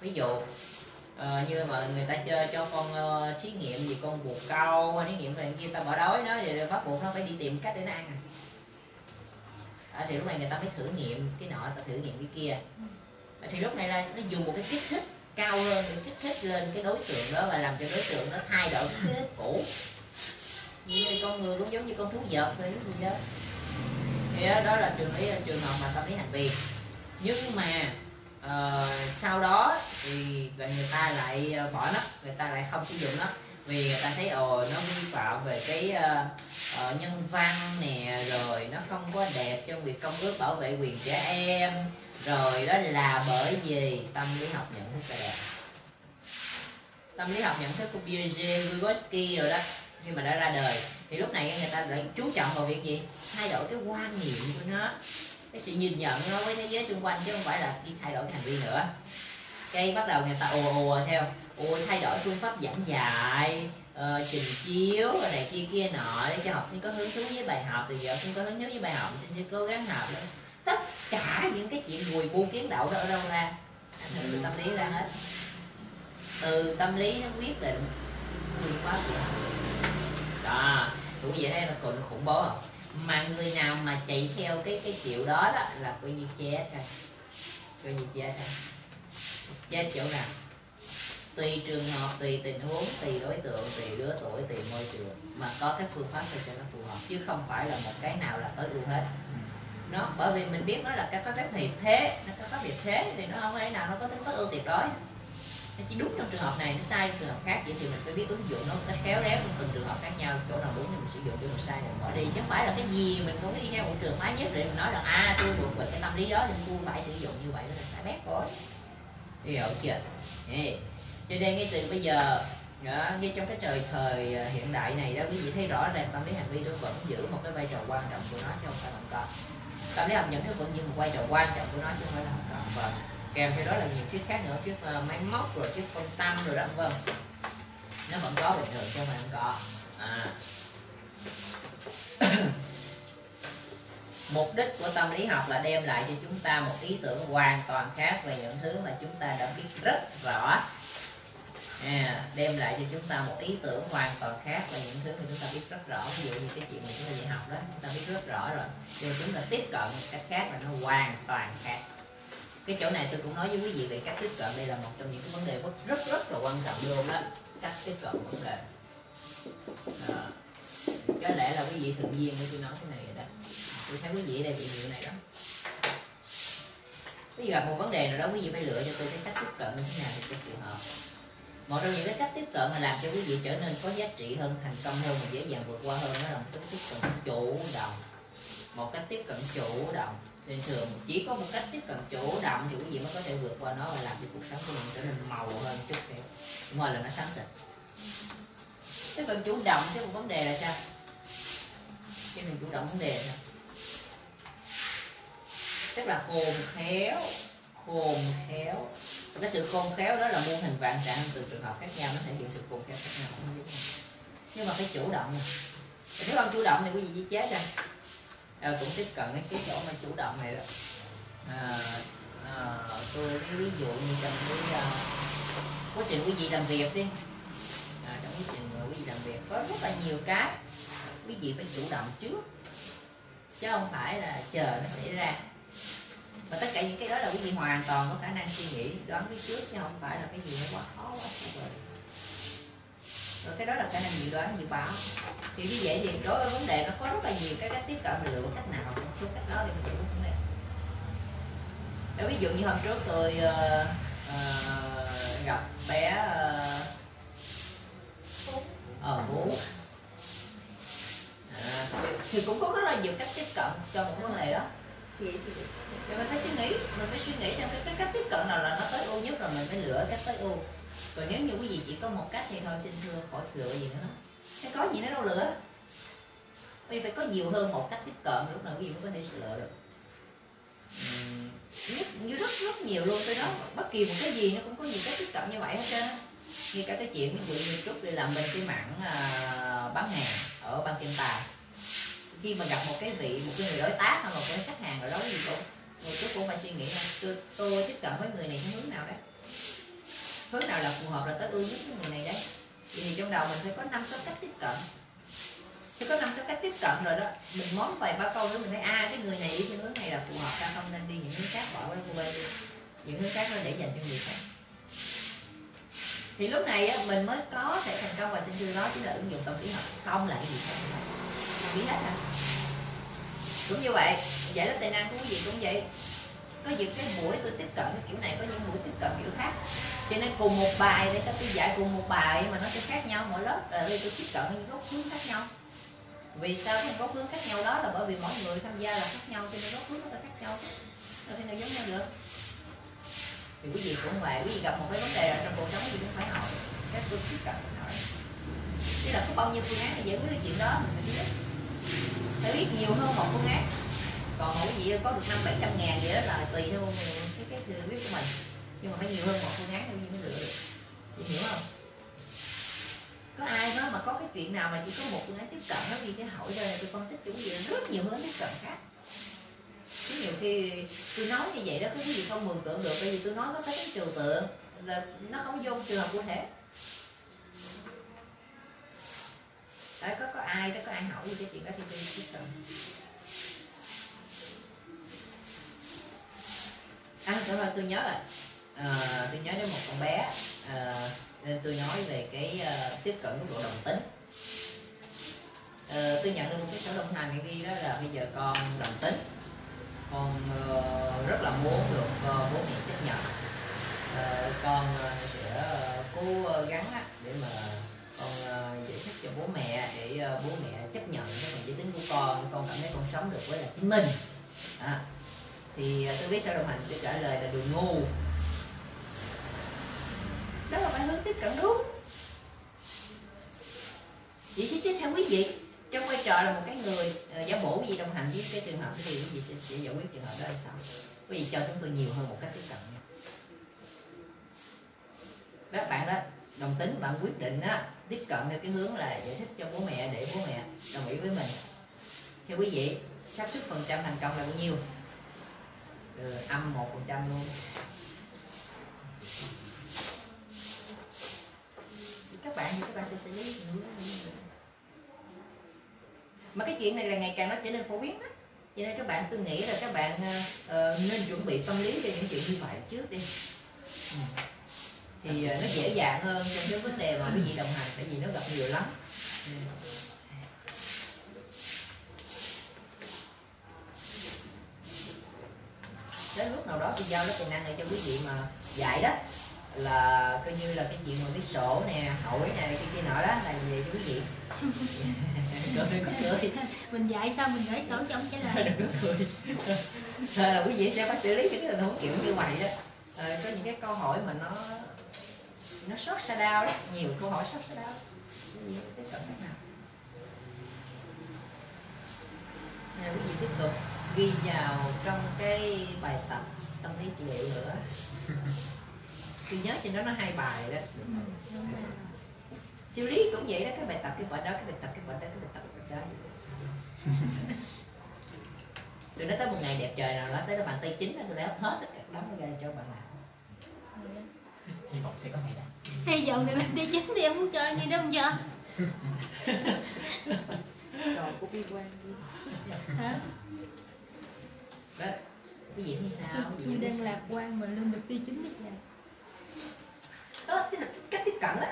Ví dụ uh, như mà người ta chơi cho con uh, thí nghiệm gì con buộc câu hay thí nghiệm này kia ta bỏ đói nó thì bắt buộc nó phải đi tìm cách để nó ăn. À, thì lúc này người ta mới thử nghiệm cái nọ ta thử nghiệm cái kia. À, thì lúc này là nó dùng một cái kích thích cao hơn để kích thích lên cái đối tượng đó và làm cho đối tượng nó thay đổi cái kích thích cũ. Như con người cũng giống như con thú vật thôi gì đó thì đó, đó là trường lý trường hợp mà tâm lý hành vi. Nhưng mà uh, sau đó thì là người ta lại ờ, bỏ nó người ta lại không sử dụng nó. Vì người ta thấy ồ nó vi phạm về cái uh, nhân văn nè rồi nó không có đẹp trong việc công ước bảo vệ quyền trẻ em rồi đó là bởi vì tâm lý học nhận thức về đẹp. Tâm lý học nhận thức của Piaget, Vygotsky rồi đó khi mà đã ra đời thì lúc này người ta lại chú trọng vào việc gì? Thay đổi cái quan niệm của nó cái sự nhìn nhận nó với thế giới xung quanh chứ không phải là đi thay đổi cái hành vi nữa. Cái bắt đầu người ta ồ ồ theo ồ thay đổi phương pháp giảng dạy uh, trình chiếu rồi này kia kia nọ để cho học sinh có hứng thú với bài học thì giờ học sinh có hứng thú với bài học thì sinh sẽ cố gắng học tất cả những cái chuyện mùi bu kiến đậu đó ở đâu ra. Ảnh hưởng từ tâm lý ra hết. Từ tâm lý nó quyết định phương pháp gì đó cũng vậy thấy là còn khủng bố không? Mà người nào mà chạy theo cái cái kiểu đó đó là coi như chết thôi coi như chết thôi chết chỗ nào? Tùy trường hợp tùy tình huống tùy đối tượng tùy lứa tuổi tùy môi trường. Mà có cái phương pháp để cho nó phù hợp chứ không phải là một cái nào là tối ưu hết. Nó bởi vì mình biết nó là cái pháp hiệp thế nó pháp hiệp thế thì nó không có thể nào nó có tính tối ưu tuyệt đối nó chỉ đúng trong trường hợp này nó sai trong trường hợp khác vậy thì mình phải biết ứng dụng nó nó khéo léo trong từng trường hợp khác nhau chỗ nào đúng thì mình sử dụng chỗ nào sai mình bỏ đi chứ không phải là cái gì mình cũng đi theo một trường phái nhất để mình nói là à tôi thuộc về cái tâm lý đó nên tôi phải sử dụng như vậy nó là sai bét rồi hiểu chưa? Ê. cho nên ngay từ bây giờ đó, ngay trong cái trời thời à, hiện đại này đó quý vị thấy rõ ràng tâm lý hành vi nó vẫn giữ một cái vai trò quan trọng của nó chứ không phải không có. Tâm lý học nhận thức vẫn giữ một vai trò quan trọng của nó chứ không phải là không có. Vâng kèm theo đó là nhiều chiếc khác nữa chiếc ờ, máy móc rồi chiếc con tâm rồi đó vâng. Nó vẫn có bình thường cho mà không có. À. mục đích của tâm lý học là đem lại cho chúng ta một ý tưởng hoàn toàn khác về những thứ mà chúng ta đã biết rất rõ. À, đem lại cho chúng ta một ý tưởng hoàn toàn khác về những thứ mà chúng ta biết rất rõ. Ví dụ như cái chuyện mà chúng ta dạy học đó chúng ta biết rất rõ rồi giờ chúng ta tiếp cận một cách khác là nó hoàn toàn khác cái chỗ này tôi cũng nói với quý vị về cách tiếp cận. Đây là một trong những cái vấn đề rất rất rất là quan trọng luôn đó. Cách tiếp cận vấn đề đó. có lẽ là quý vị thường nhiên để tôi nói cái này rồi đó. Tôi thấy quý vị ở đây bị nhiều này đó quý vị gặp một vấn đề nào đó, quý vị phải lựa cho tôi cái cách tiếp cận như thế nào thì cho phù hợp. Một trong những cái cách tiếp cận mà làm cho quý vị trở nên có giá trị hơn, thành công hơn và dễ dàng vượt qua hơn đó là một cách tiếp cận chủ động. Một cách tiếp cận chủ động thì thường chỉ có một cách tiếp cận chủ động thì quý vị mới có thể vượt qua nó và làm cho cuộc sống của mình trở nên màu hơn chút xíu. Đúng rồi, là nó sáng sạch tiếp cận chủ động chứ một vấn đề là sao? Khi mình chủ động vấn đề là sao? Tức là khôn khéo khôn khéo. Và cái sự khôn khéo đó là muôn hình vạn trạng từ trường hợp khác nhau, nó thể hiện sự khôn khéo khác nhau. Nhưng mà phải chủ động nè. Nếu không chủ động thì quý vị chỉ chết rồi em cũng tiếp cận đến cái chỗ mà chủ động này đó. À, à, tôi lấy ví dụ như trong cái uh, quá trình quý vị làm việc đi. À, trong quá trình mà quý vị làm việc có rất là nhiều cái quý vị phải chủ động trước chứ không phải là chờ nó xảy ra. Và tất cả những cái đó là quý vị hoàn toàn có khả năng suy nghĩ đoán biết trước chứ không phải là cái gì nó quá khó quá rồi rồi cái đó là khả năng dự đoán dự báo. Thì như vậy thì đối với vấn đề nó có rất là nhiều cái cách tiếp cận mình lựa cách nào trong số cách đó để mình giải quyết vấn đề. Để ví dụ như hôm trước tôi uh, uh, gặp bé uh, ở Phú. À, thì cũng có rất là nhiều cách tiếp cận cho một vấn đề đó. Thì mình phải suy nghĩ mình phải suy nghĩ xem cái, cái cách tiếp cận nào là nó tối ưu nhất rồi mình phải lựa cách tối ưu còn nếu như quý vị chỉ có một cách thì thôi xin thưa khỏi lựa gì nữa. Cái có gì nữa đâu lựa vì phải có nhiều hơn một cách tiếp cận lúc nào quý vị mới có thể lựa được. Nhất như rất rất nhiều luôn tôi nói bất kỳ một cái gì nó cũng có nhiều cách tiếp cận như vậy hết trơn như cả cái chuyện ví dụ như trúc đi làm bên cái mảng uh, bán hàng ở ban kim tài. Khi mà gặp một cái vị một cái người đối tác hay một cái khách hàng nào đó gì cũng người trúc cũng phải suy nghĩ là tôi, tôi tiếp cận với người này theo hướng nào đấy hướng nào là phù hợp là tối ưu nhất với người này đấy. Vậy thì trong đầu mình phải có năm sáu cách tiếp cận. Khi có năm sáu cách tiếp cận rồi đó mình món vài ba câu nữa mình thấy a à, cái người này đi theo hướng này là phù hợp ta không nên đi những hướng khác bỏ qua qua bên đi. Những hướng khác nó để dành cho người khác. Thì lúc này á, mình mới có thể thành công và sinh chưa đó chính là ứng dụng tâm lý học không là cái gì khác không biết hết hả? Cũng như vậy giải lớp tài năng của quý vị cũng vậy. Có những cái buổi tôi tiếp cận cái kiểu này có những buổi tiếp cận kiểu khác cho nên cùng một bài để sao tôi dạy cùng một bài mà nó sẽ khác nhau mỗi lớp. Là vì tôi tiếp cận những góc hướng khác nhau. Vì sao cái góc hướng khác nhau đó? Là bởi vì mỗi người tham gia là khác nhau, cho nên góc hướng nó phải khác nhau. Nó thể nào giống nhau được. Thì quý vị cũng vậy, quý vị gặp một cái vấn đề là trong cuộc sống gì cũng phải hỏi. Các tôi tiếp cận mình hỏi. Chứ là có bao nhiêu phương án để giải quyết cái chuyện đó? Mình phải biết. Phải biết nhiều hơn một phương án. Còn mỗi gì có được năm bảy trăm ngàn vậy đó là tùy theo cái cái sự biết của mình nhưng mà phải nhiều hơn một phương án để mới lựa được. Chị hiểu không? Có ai đó mà có cái chuyện nào mà chỉ có một phương án tiếp cận nó đi cái hỏi đây là tôi phân tích chủ quý rất nhiều hướng tiếp cận khác. Chứ nhiều khi tôi nói như vậy đó có cái gì không mường tượng được bởi vì tôi nói nó có cái trừu tượng là nó không vô trường hợp cụ thể. Đấy, có có ai đó có ai hỏi gì cái chuyện đó thì tôi tiếp cận. À đúng rồi tôi nhớ rồi. Ờ, tôi nhớ đến một con bé à, nên tôi nói về cái uh, tiếp cận mức độ đồng tính. À, tôi nhận được một cái sổ đồng hành ghi đó là bây giờ con đồng tính. Con uh, rất là muốn được uh, bố mẹ chấp nhận. Uh, con uh, sẽ uh, cố uh, gắng á, để mà con uh, giải thích cho bố mẹ để uh, bố mẹ chấp nhận cái phần giới tính của con con cảm thấy con sống được với là chính mình. À, thì uh, tôi biết sao đồng hành tôi trả lời là đường ngu đó là phải hướng tiếp cận đúng. Chị sẽ chết theo quý vị. Trong vai trò là một cái người ờ, uh, giáo bổ gì đồng hành với cái trường hợp thì quý vị sẽ, sẽ giải quyết trường hợp đó là sao? Quý vị cho chúng tôi nhiều hơn một cách tiếp cận nha. Các bạn đó đồng tính bạn quyết định á tiếp cận theo cái hướng là giải thích cho bố mẹ để bố mẹ đồng ý với mình. Theo quý vị xác suất phần trăm thành công là bao nhiêu? Ừ, âm một phần trăm luôn các bạn thì các bạn sẽ xử lý tình mà cái chuyện này là ngày càng nó trở nên phổ biến đó cho nên các bạn tôi nghĩ là các bạn uh, nên chuẩn bị tâm lý cho những chuyện như vậy trước đi. Ừ. thì uh, nó dễ dàng hơn trong cái vấn đề mà quý vị đồng hành tại vì nó gặp nhiều lắm. Ừ. đến lúc nào đó tôi giao nó tài năng này cho quý vị mà dạy đó là coi như là cái chuyện mà viết sổ nè hỏi nè cái kia nọ đó là về cho quý vị cười có cười mình dạy sao mình gửi sổ cho ông trả lời đừng có cười là quý vị sẽ phải xử lý những cái tình huống kiểu như vậy đó. Ờ, có những cái câu hỏi mà nó nó sót xa đau đó nhiều câu hỏi sót xa đau quý vị tiếp cận cách nào? Nè, quý vị tiếp tục ghi vào trong cái bài tập tâm lý trị liệu nữa tôi nhớ trên đó nó hai bài đó. Xử lý cũng vậy đó cái bài tập cái bệnh đó cái bài tập cái bệnh đó cái bài tập cái bệnh đó. Đừng nói tới một ngày đẹp trời nào đó tới đó bạn tay chính là tôi đã hết tất cả đó ra cho bạn làm. Hy vọng sẽ có ngày đó hy vọng thì bên đi chính thì ông muốn chơi như đó không cho rồi của bi quan đi. Hả? Đó quý vị thấy sao? Quý vị đang lạc quan mà lên được ti chính đi. trời đó chính là cách tiếp cận đó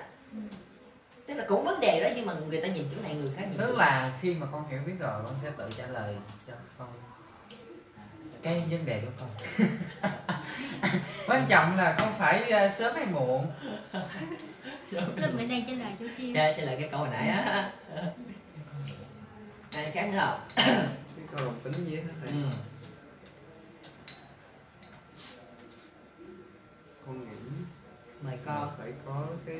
tức là cũng vấn đề đó nhưng mà người ta nhìn chỗ này người khác nhìn tức là khi mà con hiểu biết rồi con sẽ tự trả lời cho con. Cái vấn đề của con. Quan trọng là con phải ờ, sớm hay muộn. Lớp mình đang trả lời chỗ kia Trả trả lời cái câu hồi nãy á. Ai khác nữa không? Cái câu đồng tính gì hết thầy ừ. con nghĩ mời con. Phải có cái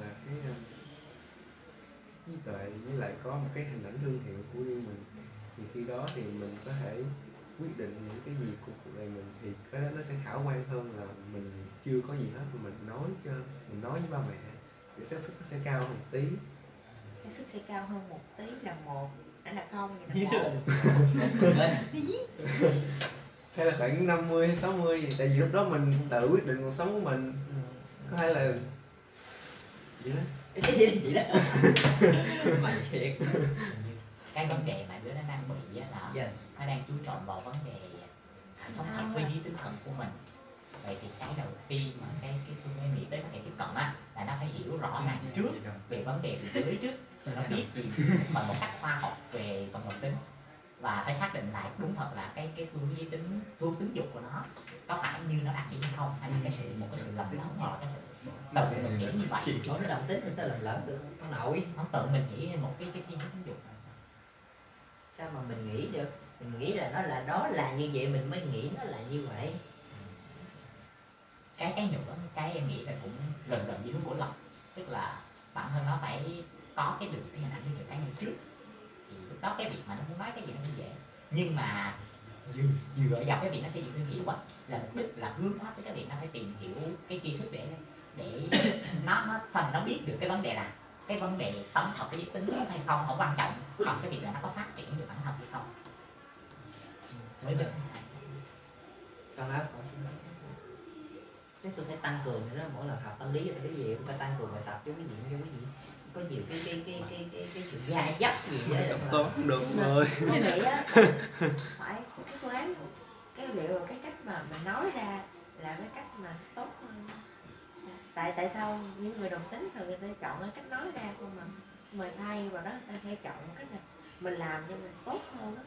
là cái um, trí tuệ với lại có một cái hình ảnh thương hiệu của riêng mình. Thì khi đó thì mình có thể quyết định những cái gì của cuộc đời mình thì cái đó nó sẽ khả quan hơn là mình chưa có gì hết mà mình nói cho mình nói với ba mẹ thì xác suất nó sẽ cao hơn một tí. Xác suất sẽ cao hơn một tí là một đã là không vậy là một. Hay là khoảng 50 hay 60 gì tại vì lúc đó mình tự quyết định cuộc sống của mình có thể là vậy đó? Cái gì chị đó. Mày thiệt. Cái vấn đề mà đứa nó đang bị á là dạ. nó đang chú trọng vào vấn đề sống thật với trí tinh thần của mình. Vậy thì cái đầu tiên mà cái cái tôi mới nghĩ tới có thể tiếp cận á là nó phải hiểu rõ ràng trước về vấn đề từ dưới trước. Rồi nó biết gì bằng một cách khoa học về cộng đồng tính và phải xác định lại đúng thật là cái cái xu hướng lý tính xu hướng tính dục của nó có phải như nó đạt hay không hay cái sự một cái sự lầm lẫn hoặc là cái sự tự mình nghĩ như vậy. Nói nó đồng tính thì sao làm lẫn được ông nội nó tự mình nghĩ một cái cái thiên hướng tính dục. Sao mà mình nghĩ được? Mình nghĩ là nó là đó là như vậy mình mới nghĩ nó là như vậy. Cái cái nữa cái em nghĩ là cũng gần gần như hướng của lộc. Tức là bản thân nó phải có cái được cái hình ảnh như cá nhân trước. thì lúc đó cái việc mà nó muốn nói cái gì nó cũng dễ. Nhưng mà dựa, dựa vào cái việc nó xây dựng thương hiệu á là mục đích là hướng hóa tới cái việc nó phải tìm hiểu cái tri thức để để nó nó phần nó biết được cái vấn đề là cái vấn đề sống thật với giới tính hay không không quan trọng. Còn cái việc là nó có phát triển được bản thân hay không. Mới được con áp thế tôi phải tăng cường nữa đó mỗi lần học tâm lý và cái gì cũng phải tăng cường bài tập cho quý vị cho quý vị có nhiều cái cái cái cái cái, cái sự gia dấp gì mà- tốt được rồi phải cái phương án cái liệu là cái cách mà mình nói ra là cái cách mà tốt hơn. Tại tại sao những người đồng tính thường người ta chọn cái cách nói ra không mà mà thay vào đó người ta sẽ chọn cách là mình làm cho mình tốt hơn đó.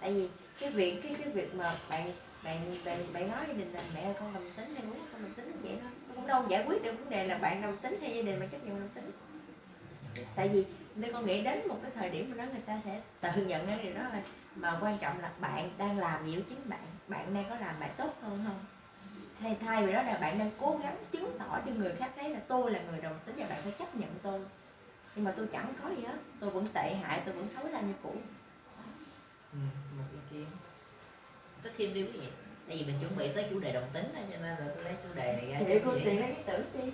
tại vì cái việc cái cái việc mà bạn bạn bạn bạn nói gia đình là mẹ con đồng tính hay muốn con đồng tính vậy thôi. Cũng đâu giải quyết được vấn đề là bạn đồng tính hay gia đình mà chấp nhận đồng tính. Tại vì nên con nghĩ đến một cái thời điểm mà đó người ta sẽ tự nhận cái điều đó là mà quan trọng là bạn đang làm gì với chính bạn. Bạn đang có làm bạn tốt hơn không? Hay thay vì đó là bạn đang cố gắng chứng tỏ cho người khác thấy là tôi là người đồng tính và bạn phải chấp nhận tôi. Nhưng mà tôi chẳng có gì hết. Tôi vẫn tệ hại tôi vẫn xấu xa như cũ. Ừ, một ý kiến có thêm đi quý vị. Tại vì mình chuẩn bị tới chủ đề đồng tính cho nên là tôi lấy chủ đề này ra để cho cô vị. Lấy cái tử đi.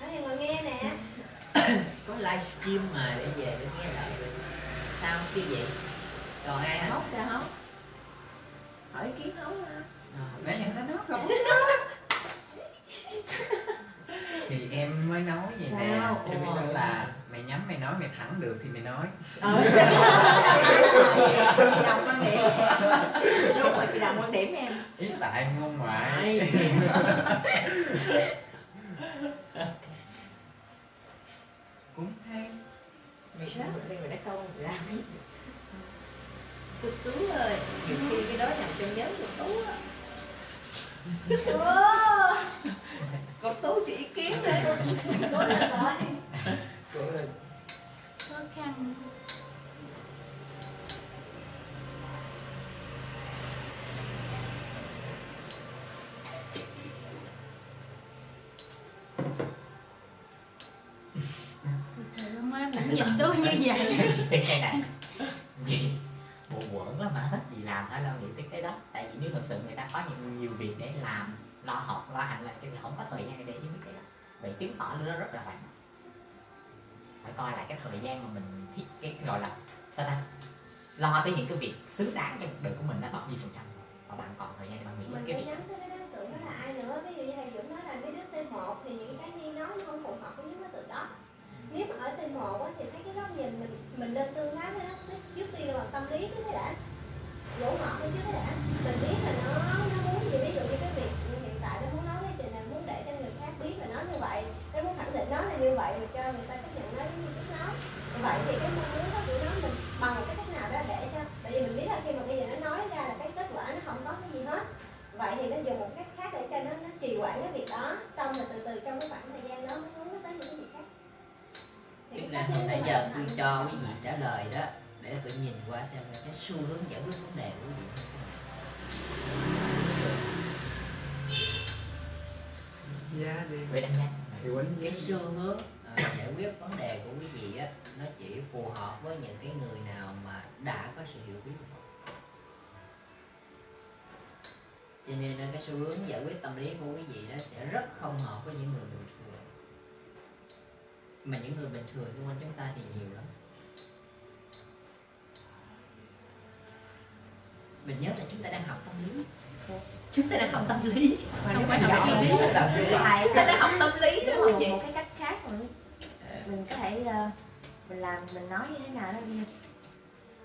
Nói cho người nghe nè. Có livestream mà để về để nghe lại được. Sao chưa vậy? Còn ai hấu sao hấu? Hỏi ý kiến hấu ha nãy giờ nó nói không? Thì em mới nói vậy nè. Sao? em biết là mày nhắm mày nói mày thẳng được thì mày nói. Ờ. Chị đồng quan điểm. Đúng rồi chị đồng quan điểm em. Ý tại ngôn ngoại cũng hay. Mày sao đây mày đã câu mày làm cái gì? Cô tú ơi nhiều khi cái đó nằm trong nhóm cô tú á. Cô tú cho ý kiến đây. Cố lên rồi Cố lên. khó khăn nhìn tôi như vậy cái này gì buồn quẩn lắm mà hết gì làm phải lo nghĩ tới cái đó tại vì nếu thực sự người ta có nhiều, nhiều việc để làm lo học lo hành là cái thì không có thời gian để với cái đó vậy chứng tỏ nó rất là quan phải coi lại cái thời gian mà mình thiết cái gọi là sao ta lo tới những cái việc xứng đáng cho cuộc đời của mình nó bao nhiêu phần trăm. Và bạn còn thời gian để bạn nghĩ đến mình cái việc nhắm tới cái đối tượng đó là ai nữa? Ví dụ như thầy Dũng nói là mấy đứa T1 thì những cái Nhi nói nó không phù hợp với những đối tượng đó. Nếu mà ở T1 á, thì thấy cái góc nhìn mình mình nên tương tác với nó trước- tiên là tâm lý trước cái đã. Dỗ ngọt trước cái đã. Mình biết là nó nó muốn gì ví dụ như cái việc hiện tại nó muốn nói cái chuyện này muốn để cho người khác biết là nó như vậy nó muốn khẳng định nó là như vậy rồi cho người ta chấp nhận nó giống như trước nó Như vậy thì cái mong muốn đó của nó mình bằng một cái cách nào đó để cho tại vì mình biết là khi mà bây giờ nó nói ra là cái kết quả nó không có cái gì hết vậy thì nó dùng một cách khác để cho nó nó trì hoãn cái việc đó xong rồi từ từ trong cái khoảng thời gian đó nó hướng nó tới những cái việc khác Thì tức cái là cách hồi đấy nãy giờ tôi cho quý vị trả lời đó để tôi nhìn qua xem là cái xu hướng giải quyết vấn đề của quý vị Giá đi. giá Thì quánh cái xu hướng ờ, giải quyết vấn đề của quý vị á nó chỉ phù hợp với những cái người nào mà đã có sự hiểu biết cho nên là cái xu hướng giải quyết tâm lý của quý vị nó sẽ rất không hợp với những người bình thường. Mà những người bình thường xung quanh chúng ta thì nhiều lắm. Mình nhớ là chúng ta đang học tâm lý. Chúng ta đang học tâm lý. Mà không phải học suy lý chúng ta đang học tâm lý đúng không chị? một cái cách khác mà mình có thể ờ, mình làm mình nói như thế nào đó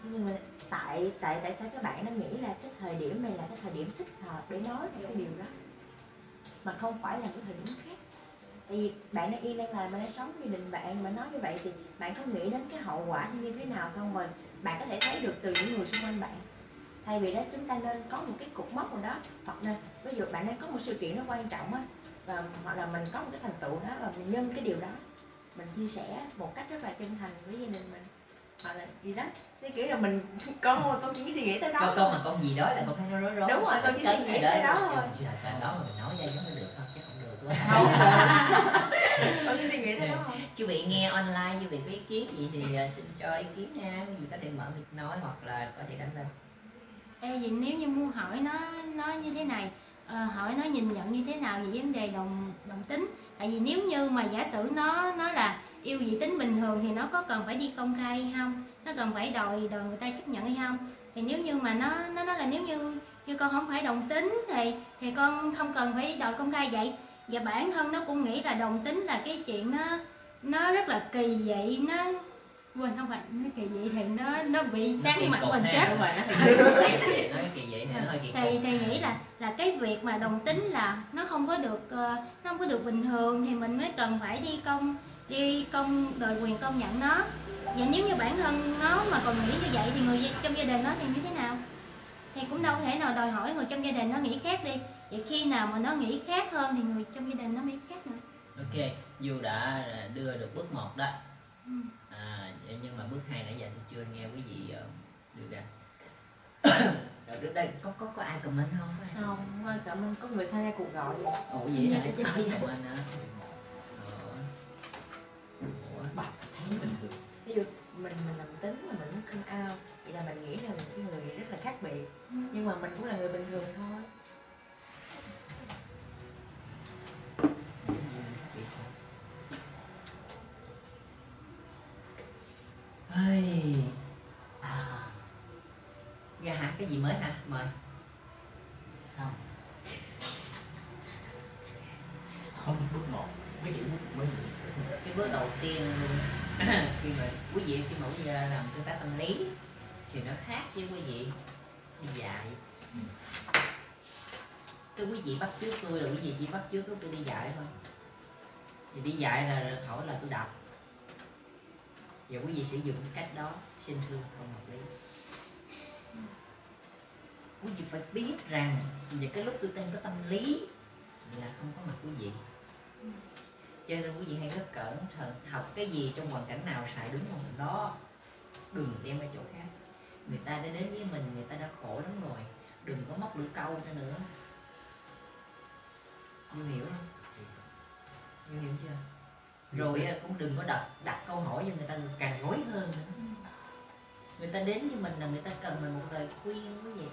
nhưng mà tại tại tại sao các bạn nó nghĩ là cái thời điểm này là cái thời điểm thích hợp để nói về cái điều đó? Mà không phải là cái thời điểm khác. Tại vì bạn đang yên đang làm mà đang sống gia đình bạn mà nói như vậy thì bạn có nghĩ đến cái hậu quả như thế nào không? Mà bạn có thể thấy được từ những người xung quanh bạn. Thay vì đó, chúng ta nên có một cái cục mốc nào đó, hoặc là ví dụ bạn đang có một sự kiện nó quan trọng á, và hoặc là mình có một cái thành tựu đó, và mình nhân cái điều đó, mình chia sẻ một cách rất là chân thành với gia đình mình hoặc là gì đó. Thì kiểu là mình con con chỉ suy nghĩ tới đó con con mà con gì đó là con thấy nó rối rối. Đúng rồi, con chỉ suy nghĩ gì tới đó thôi. giờ tại đó mà mình nói ra giống như được không chứ không được. Không con chỉ suy nghĩ tới đó thôi. Quý vị nghe online, quý vị có ý kiến gì thì ờ, xin cho ý kiến nha. Vị có thể mở mic nói hoặc là có thể đánh lên. Ê, vậy nếu như muốn hỏi nó nó như thế này ờ, hỏi nó nhìn nhận như thế nào về vấn đề đồng đồng tính? Tại vì nếu như mà giả sử nó nó là yêu dị tính bình thường thì nó có cần phải đi công khai hay không? Nó cần phải đòi đòi người ta chấp nhận hay không? Thì nếu như mà nó nó nói là nếu như như con không phải đồng tính thì thì con không cần phải đòi công khai vậy. Và bản thân nó cũng nghĩ là đồng tính là cái chuyện nó nó rất là kỳ dị nó quên không phải nó kỳ dị thì nó nó bị sáng mặt mình chết. rồi nó kỳ vậy thì nó hơi kỳ thì cục thì nghĩ là là cái việc mà đồng tính là nó không có được ờ, nó không có được bình thường thì mình mới cần phải đi công đi công đòi quyền công nhận nó. Và nếu như bản thân nó mà còn nghĩ như vậy thì người trong gia đình nó thì như thế nào? Thì cũng đâu thể nào đòi hỏi người trong gia đình nó nghĩ khác đi. Vậy khi nào mà nó nghĩ khác hơn thì người trong gia đình nó nghĩ khác nữa. Ok, Du đã đưa được bước 1 đó. Ừ. à, nhưng mà bước 2 nãy giờ thì chưa nghe quý vị ờ, đưa ra. Rồi trước đây có có có ai comment không? Không cảm ơn có người tham gia cuộc gọi. Ủa vậy? Hả? Comment hả? Bạn thấy bình thường ví dụ mình mình làm tính mà mình không ao thì là mình nghĩ là mình cái người rất là khác biệt Ừ. nhưng mà mình cũng là người bình thường thôi Hey. à, cái gì mới hả mời bước đầu tiên khi mà quý vị khi mà quý vị ra làm tương tác tâm lý thì nó khác với quý vị đi dạy. Cái quý vị bắt chước tôi là quý vị chỉ bắt chước lúc tôi đi dạy thôi. Thì đi dạy là hỏi là tôi đọc. Và quý vị sử dụng cách đó xin thưa không hợp lý. Quý vị phải biết rằng những cái lúc tôi tên có tâm lý là không có mặt quý vị cho nên quý vị hãy rất cẩn thận học cái gì trong hoàn cảnh nào xài đúng hoàn cảnh đó. Đừng đem ra chỗ khác. Người ta đã đến với mình người ta đã khổ lắm rồi. Đừng có móc lưỡi câu ra nữa. Như hiểu không? Hiểu chưa? Rồi cũng đừng có đặt đặt câu hỏi cho người ta càng rối hơn nữa. Người ta đến với mình là người ta cần mình một lời khuyên quý vị.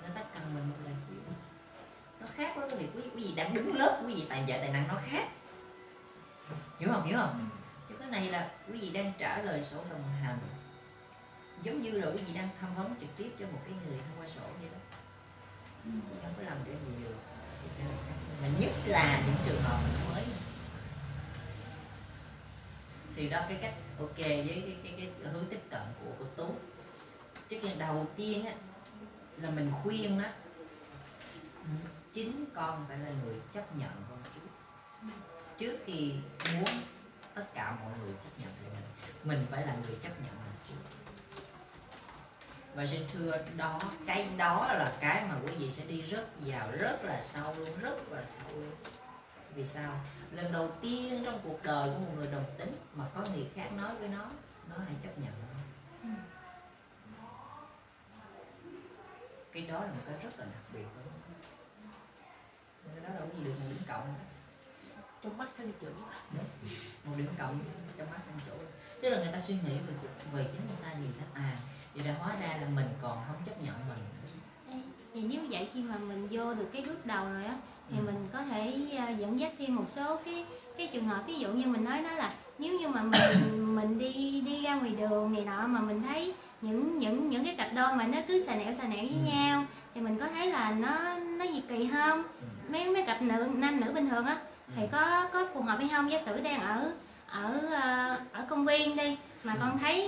Người ta cần mình một lời khuyên. Nó khác với cái vị. Quý, vị đang đứng lớp quý vị tài dạy tài năng nó khác hiểu không? Hiểu không? Chứ cái này là quý vị đang trả lời sổ đồng hành. Giống như là quý vị đang tham vấn trực tiếp cho một cái người thông qua sổ vậy đó. Không có làm cái gì được. Mà nhất là những trường hợp mình mới. Thì đó cái cách ok với cái cái, cái hướng tiếp cận của của tú. Chứ cái đầu tiên á là mình khuyên đó chính con phải là người chấp nhận con trước khi muốn tất cả mọi người chấp nhận về mình mình phải là người chấp nhận mình trước. Và xin thưa, đó, cái đó là cái mà quý vị sẽ đi rất vào, rất là sâu luôn, rất là sâu luôn. Vì sao? Lần đầu tiên trong cuộc đời của một người đồng tính mà có người khác nói với nó nó hãy chấp nhận nó. Cái đó là một cái rất là đặc biệt. Đó cái đó đâu có gì được một đứng cộng trong mắt thân chủ một điểm cộng trong mắt thân chủ tức là người ta suy nghĩ về về chính người ta gì đó à vậy là hóa ra là mình còn không chấp nhận mình thì nếu vậy khi mà mình vô được cái bước đầu rồi á thì Ừ. mình có thể à, dẫn dắt thêm một số cái cái trường hợp ví dụ như mình nói đó là nếu như mà mình mình đi đi ra ngoài đường này nọ mà mình thấy những những những cái cặp đôi mà nó cứ xà nẹo xà nẹo với Ừ. nhau thì mình có thấy là nó nó gì kỳ không Ừ. mấy mấy cặp nữ nam nữ bình thường á thì Ừ. có có phù hợp hay không giả sử đang ở ở ờ, ở công viên đi mà Ừ. con thấy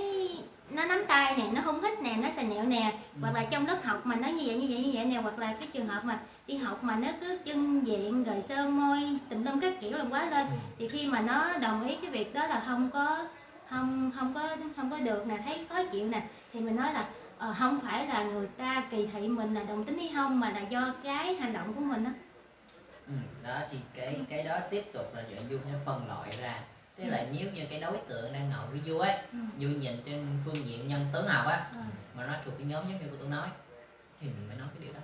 nó nắm tay nè nó không thích nè nó xà nẹo nè Ừ. hoặc là trong lớp học mà nó như vậy như vậy như vậy nè hoặc là cái trường hợp mà đi học mà nó cứ chân diện rồi sơn môi tùm lum các kiểu làm quá lên Ừ. thì khi mà nó đồng ý cái việc đó là không có không không có không có được nè thấy khó chịu nè thì mình nói là ờ, không phải là người ta kỳ thị mình là đồng tính hay không mà là do cái hành động của mình á Ừ, đó thì cái cái đó tiếp tục là chuyện dung sẽ phân loại ra. Tức là nếu như cái đối tượng đang ngồi với du ấy Ừ. du nhìn trên phương diện nhân tướng học á Ờ. mà nó thuộc cái nhóm giống như của tôi nói thì mình phải nói cái điều đó.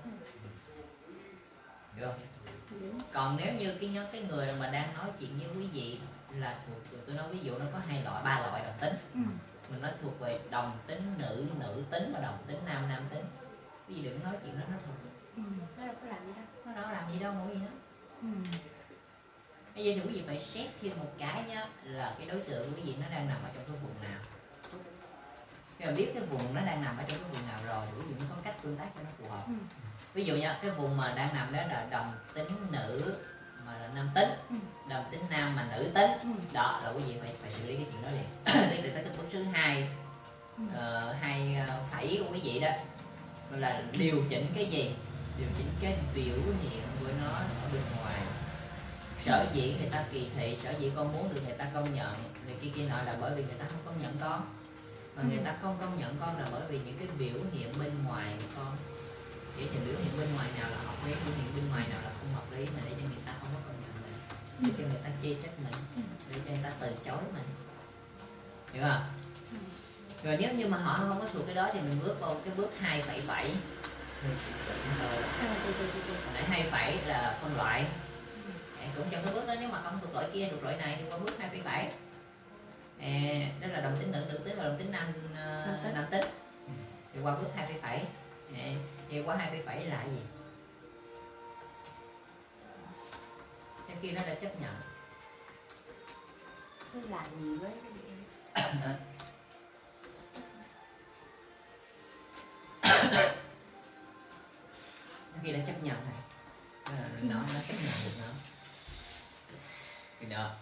Được không? Còn nếu như cái nhóm cái người mà đang nói chuyện với quý vị là thuộc tôi nói ví dụ nó có hai loại ba loại đồng tính. Ừ. mình nói thuộc về đồng tính nữ nữ tính và đồng tính nam nam tính. Vị đừng nói chuyện đó nó thật Ừ. nó đâu có làm gì đâu. Nó đâu làm gì đâu ngồi gì đó. Ừ. bây giờ thì quý vị phải xét thêm một cái nhá là cái đối tượng quý vị nó đang nằm ở trong cái vùng nào khi mà biết cái vùng nó đang nằm ở trong cái vùng nào rồi thì quý vị mới có cách tương tác cho nó phù hợp Ừ. ví dụ nha cái vùng mà đang nằm đó là đồng tính nữ mà là nam tính Ừ. đồng tính nam mà nữ tính Ừ. đó là quý vị phải phải xử lý cái chuyện đó liền thế thì tới cái bước thứ hai Ừ. ờ, hai ờ, phẩy của quý vị đó là điều chỉnh cái gì điều chỉnh cái biểu hiện của nó ở bên ngoài. Sở dĩ người ta kỳ thị sở dĩ con muốn được người ta công nhận thì kia kia nọ là bởi vì người ta không công nhận con. Mà người Ừ. ta không công nhận con là bởi vì những cái biểu hiện bên ngoài của con. Vậy thì biểu hiện bên ngoài nào là hợp lý biểu hiện bên ngoài nào là không hợp lý mà để cho người ta không có công nhận mình? Để cho người ta chê trách mình để cho người ta từ chối mình. Hiểu không? Rồi nếu như mà họ không có thuộc cái đó thì mình bước vào cái bước 2,7 nãy hai phẩy là phân loại. Cũng trong cái bước đó nếu mà không thuộc loại kia thuộc loại này thì qua bước 2,7 à, đó là đồng tính nữ nữ tính và đồng tính nam ờ, Nam tính. thì qua bước 2,7 à, thì qua 2,7 là cái gì? Sau khi nó đã chấp nhận. Sư làm gì với cái? khi đã chấp nhận này à, ờ, nó nó chấp nhận được nó. Thì đó.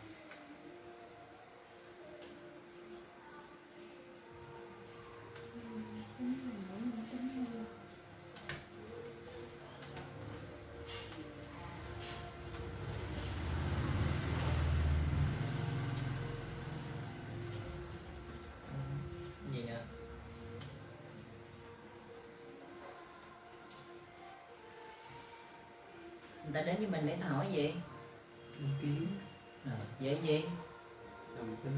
Ta đến với mình để ta hỏi gì? Ý kiến à, vậy gì? Đồng tính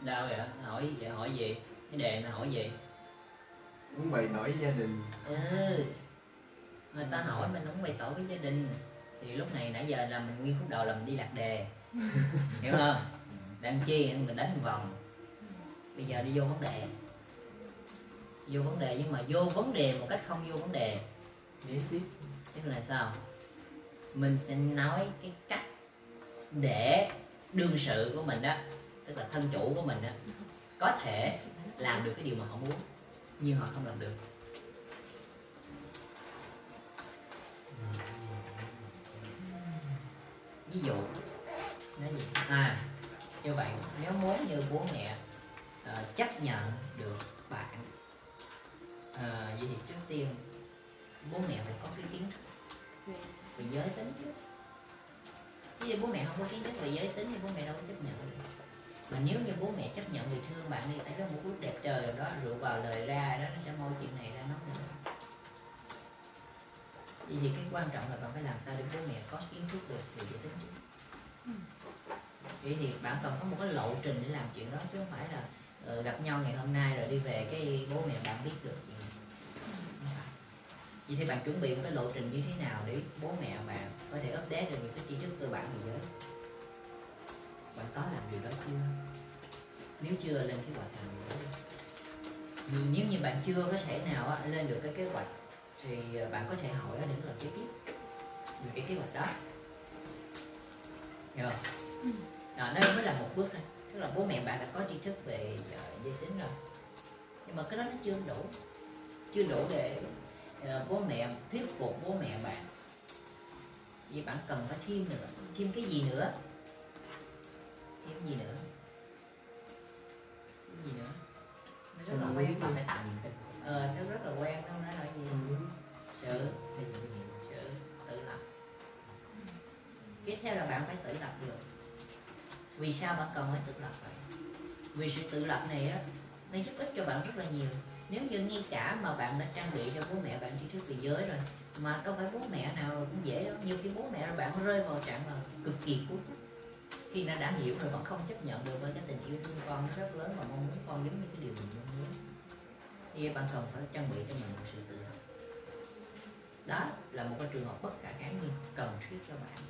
đâu vậy? Hỏi vậy hỏi gì? Cái đề nó hỏi gì? Muốn bày tỏ với gia đình. Ừ. Người ta hỏi mình không bày tỏ với gia đình. Thì lúc này nãy giờ là mình nguyên khúc đầu là mình đi lạc đề. Hiểu không? Đang chi mình đánh vòng. Bây giờ đi vô vấn đề. Vô vấn đề nhưng mà vô vấn đề một cách không vô vấn đề biết biết tức là sao? Mình sẽ nói cái cách để đương sự của mình đó tức là thân chủ của mình đó có thể làm được cái điều mà họ muốn nhưng họ không làm được. Ví dụ nói gì? À như vậy nếu muốn như bố mẹ uh, chấp nhận được bạn uh, vậy thì trước tiên bố mẹ phải có cái kiến thức. Về giới tính chứ. Chứ giờ bố mẹ không có kiến thức về giới tính thì bố mẹ đâu có chấp nhận. Được mà nếu như bố mẹ chấp nhận vì thương bạn thì thấy đó một lúc đẹp trời đó rượu vào lời ra đó nó sẽ môi chuyện này ra nó nữa. Vậy thì cái quan trọng là bạn phải làm sao để bố mẹ có kiến thức được về giới tính chứ. Vậy thì bạn cần có một cái lộ trình để làm chuyện đó chứ không phải là ờ, gặp nhau ngày hôm nay rồi đi về cái bố mẹ bạn biết được chuyện này. Không phải. Vậy thì bạn chuẩn bị một cái lộ trình như thế nào để bố mẹ bạn có thể update được những cái tri thức cơ bản về giới? Bạn có làm điều đó chưa? Nếu chưa lên kế hoạch làm điều đó. Vì nếu như bạn chưa có thể nào lên được cái kế hoạch thì ờ, bạn có thể hỏi ở những lần kế tiếp. Về cái kế hoạch đó. Hiểu không? Đó, đây mới là một bước thôi. Tức là bố mẹ bạn đã có tri thức về ờ, giới tính rồi. Nhưng mà cái đó nó chưa đủ. Chưa đủ để Ờ, bố mẹ, thuyết phục bố mẹ bạn. Vì bạn cần phải thêm nữa, thêm cái gì nữa? Thêm gì nữa? Thêm gì nữa? Nó rất là quen ta phải tạo niềm tin ờ nó rất là quen, nó nói là gì? Sự xây sự tự lập. Tiếp theo là bạn phải tự lập được. Vì sao bạn cần phải tự lập vậy? Vì sự tự lập này á, nó giúp ích cho bạn rất là nhiều nếu như ngay cả mà bạn đã trang bị cho bố mẹ bạn tri thức về giới rồi mà đâu phải bố mẹ nào cũng dễ đâu. Nhiều khi bố mẹ rồi bạn rơi vào trạng là cực kỳ cuối cùng khi đã đã hiểu rồi vẫn không chấp nhận được với cái tình yêu thương con nó rất lớn và mong muốn con giống như cái điều mình mong muốn. Thì bạn cần phải trang bị cho mình một sự tự lập đó là một cái trường hợp bất khả kháng nhưng cần thiết cho bạn.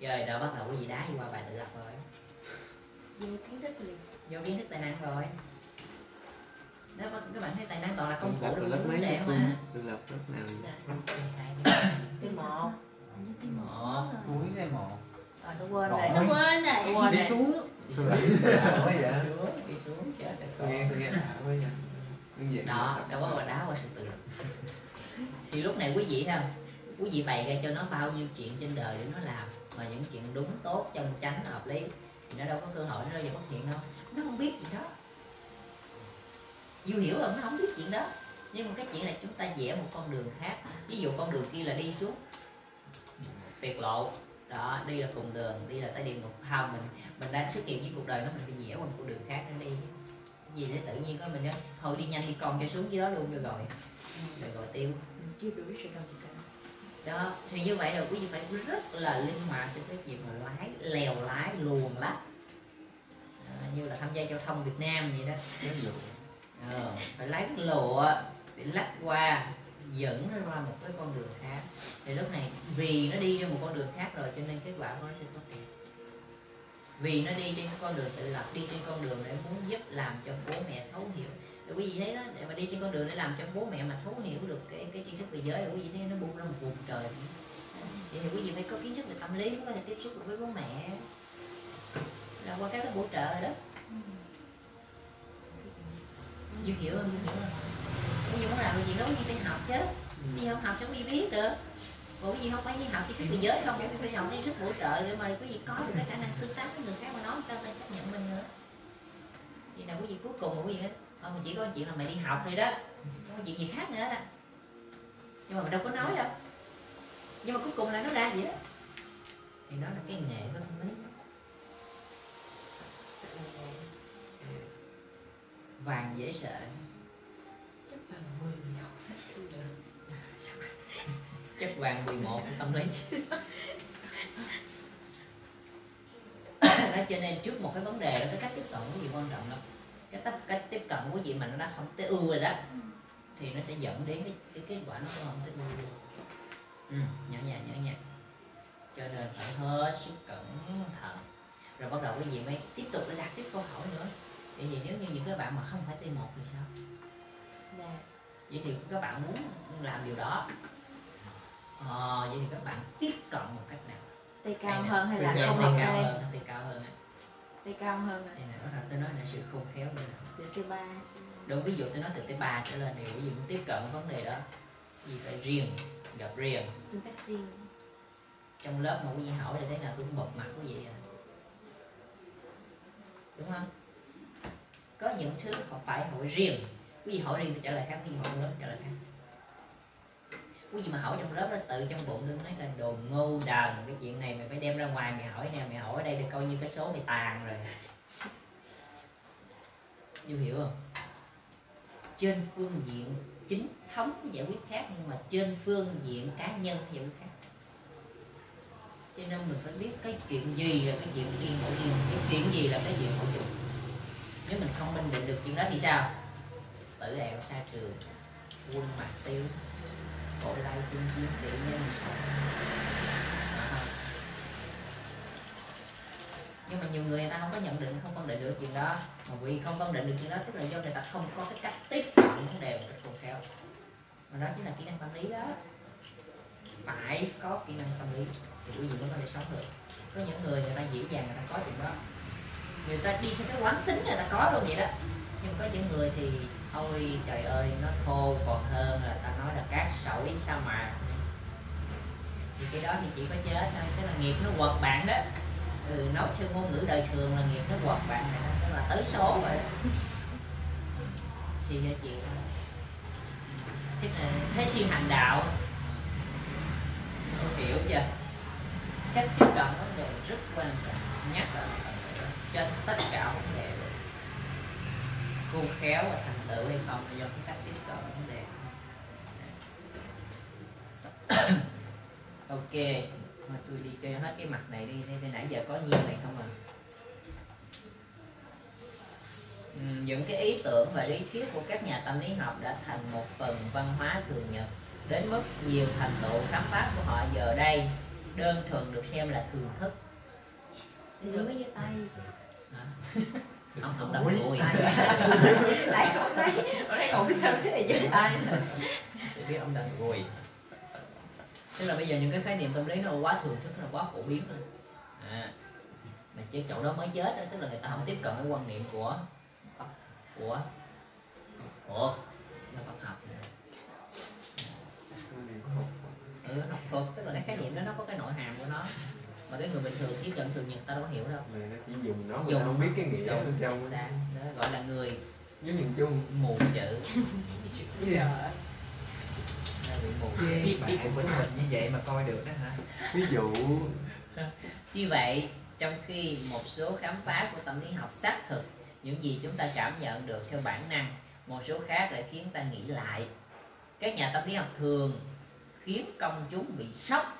Rồi đã bắt đầu cái gì đá đi qua bài tự lập rồi. Vô kiến thức liền. Vô kiến thức tài năng rồi đó các bạn thấy tài năng toàn là công cụ để là lớp vấn đề mấy mà. tự lập lớp nào thứ một. Một. Cuối cái một. Rồi quên Rồi. nó quên rồi. Tôi quên đi rồi xuống đi xuống đi xuống đi xuống chết rồi nghe tôi nghe quá vậy đó bắt đầu đá qua sự tự lập thì lúc này quý vị thấy không quý vị bày ra cho nó bao nhiêu chuyện trên đời để nó làm mà những chuyện đúng tốt chân chánh hợp lý thì nó đâu có cơ hội nó rơi vào bất thiện đâu. Nó không biết chuyện đó dù hiểu rồi nó không biết chuyện đó nhưng mà cái chuyện này chúng ta vẽ một con đường khác. Ví dụ con đường kia là đi xuống tuyệt lộ. Đó đi là cùng đường đi là tới địa ngục. Không mình mình đang xuất hiện với cuộc đời nó mình phải vẽ qua một con đường khác nó đi. Gì để tự nhiên có mình đó thôi đi nhanh đi con cho xuống dưới đó luôn cho rồi rồi gọi tiêu. Chưa đủ sự đồng cảm đó thì như vậy là quý vị phải rất là linh hoạt trong cái chuyện mà lái lèo lái luồn lách. À, như là tham gia giao thông Việt Nam vậy đó ờ, phải lấy cái lụa để lách qua dẫn nó ra một cái con đường khác. Thì lúc này vì nó đi trên một con đường khác rồi cho nên kết quả của nó sẽ tốt đẹp. Vì nó đi trên cái con đường tự lập đi trên con đường để muốn giúp làm cho bố mẹ thấu hiểu. Để quý vị thấy đó để mà đi trên con đường để làm cho bố mẹ mà thấu hiểu được cái cái tri thức về giới thì quý vị thấy nó buông ra một vùng trời. Vậy thì quý vị phải có kiến thức về tâm lý mới có thể tiếp xúc được với bố mẹ. Là qua các cái bổ trợ đó. Ừ. Dư hiểu không? Dư hiểu không? bây giờ muốn làm gì đó gì phải học chứ. Bây giờ không học sao đi biết được. Ủa cái gì không phải đi học cái sức tự giới không? Phải học đi sức hỗ trợ để mà có gì có được cái khả năng tương tác với người khác mà nói sao ta chấp nhận mình nữa. Vậy nào có gì cuối cùng là cái gì hết? Không mà chỉ có chuyện là mày đi học rồi đó. Không có chuyện gì khác nữa. Đó nhưng mà mình đâu có nói đâu. Nhưng mà cuối cùng là nó ra vậy đó. Thì đó là cái nghệ của mình. Vàng dễ sợ. Chắc là mười học hết rồi chất vàng 11 của tâm lý. Đó cho nên trước một cái vấn đề đó cái cách tiếp cận của gì quan trọng lắm. Cái cách cách tiếp cận của gì mà nó đã không tới ưu rồi đó thì nó sẽ dẫn đến cái cái kết quả nó cũng không tới ưu ừ, nhớ nha nhớ nha cho nên phải hết sức cẩn thận. Rồi bắt đầu cái gì mới tiếp tục để đặt tiếp câu hỏi nữa vậy thì nếu như những cái bạn mà không phải T1 thì sao? Dạ. Vậy thì các bạn muốn làm điều đó. Ờ, vậy thì các bạn tiếp cận một cách nào? Tê cao Hay hơn hay là không học cao hơn tê cao hơn á tê cao hơn à này bắt đầu tôi nói là sự khôn khéo bên nào từ tê ba. Đúng ví dụ tôi nói từ tới ba trở lên thì ví dụ muốn tiếp cận vấn đề đó gì phải riêng gặp riêng. Tương tác riêng. Trong lớp mà quý vị hỏi là thế nào tôi cũng bật mặt quý vị à đúng không có những thứ họ phải hỏi riêng. Quý vị hỏi riêng tôi trả lời khác, quý vị hỏi trong lớp trả lời khác. Quý vị mà hỏi trong lớp nó tự trong bụng tôi nói là đồ ngu đần, cái chuyện này mày phải đem ra ngoài, mày hỏi nè, mày hỏi ở đây thì coi như cái số mày tàn rồi. Du hiểu không? Trên phương diện chính thống giải quyết khác, nhưng mà trên phương diện cá nhân giải quyết khác. Cho nên mình phải biết cái chuyện gì là cái chuyện riêng của riêng, cái chuyện gì là cái chuyện của chung nếu mình không minh định được chuyện đó thì sao? Tử đèo xa trường, quân mặt tiêu, cổ lai chinh chiến, địa nhân à. nhưng mà nhiều người người ta không có nhận định, không phân định được chuyện đó. Mà vì không phân định được chuyện đó, tức là do người ta không có cái cách tiếp cận vấn đề một cách khôn khéo mà đó chính là kỹ năng tâm lý đó. Phải có kỹ năng tâm lý, thì quý vị mới có thể sống được. Có những người người ta dễ dàng, người ta có chuyện đó người ta đi sang cái quán tính người ta có luôn vậy đó. Nhưng có những người thì ôi trời ơi nó thô còn hơn là ta nói là cát sỏi sao mà? Thì cái đó thì chỉ có chết thôi tức là nghiệp nó quật bạn đó. Ừ, nói theo ngôn ngữ đời thường là nghiệp nó quật bạn này đó tức là tới số rồi đó. Thì cho chị chắc là thế siêng hành đạo. Không hiểu chưa? Cách tiếp cận vấn đề rất quan trọng nhắc lại trên tất cả vấn đề luôn. Khôn khéo và thành tựu hay không là do cái cách tiếp cận vấn đề. Ok mà tôi đi kêu hết cái mặt này đi đây, đây nãy giờ có nhiên này không à? Ừ, những cái ý tưởng và lý thuyết của các nhà tâm lý học đã thành một phần văn hóa thường nhật đến mức nhiều thành tựu khám phá của họ giờ đây đơn thuần được xem là thường thức thì mới giơ tay ông không đập cùi lại không thấy ở đây còn cái sao thế này giơ tay. Tôi biết ông đập cùi tức là bây giờ những cái khái niệm tâm lý nó quá thường thức nó quá phổ biến rồi. À, mà chứ chỗ đó mới chết đó, tức là người ta không tiếp cận cái quan niệm của của của là Phật học ừ, học thuật tức là cái khái niệm đó nó có cái nội hàm của nó mà cái người bình thường tiếp cận thường nhật ta đâu có hiểu đâu mà nó chỉ dùng nó mà Dùng. không biết cái nghĩa Đúng, bên trong xác. đó gọi là người với miền trung mù chữ Dạ. Là bị mù chữ bạn của mình như vậy mà coi được đó hả ví dụ Như vậy, trong khi một số khám phá của tâm lý học xác thực những gì chúng ta cảm nhận được theo bản năng, một số khác lại khiến ta nghĩ lại. Các nhà tâm lý học thường khiến công chúng bị sốc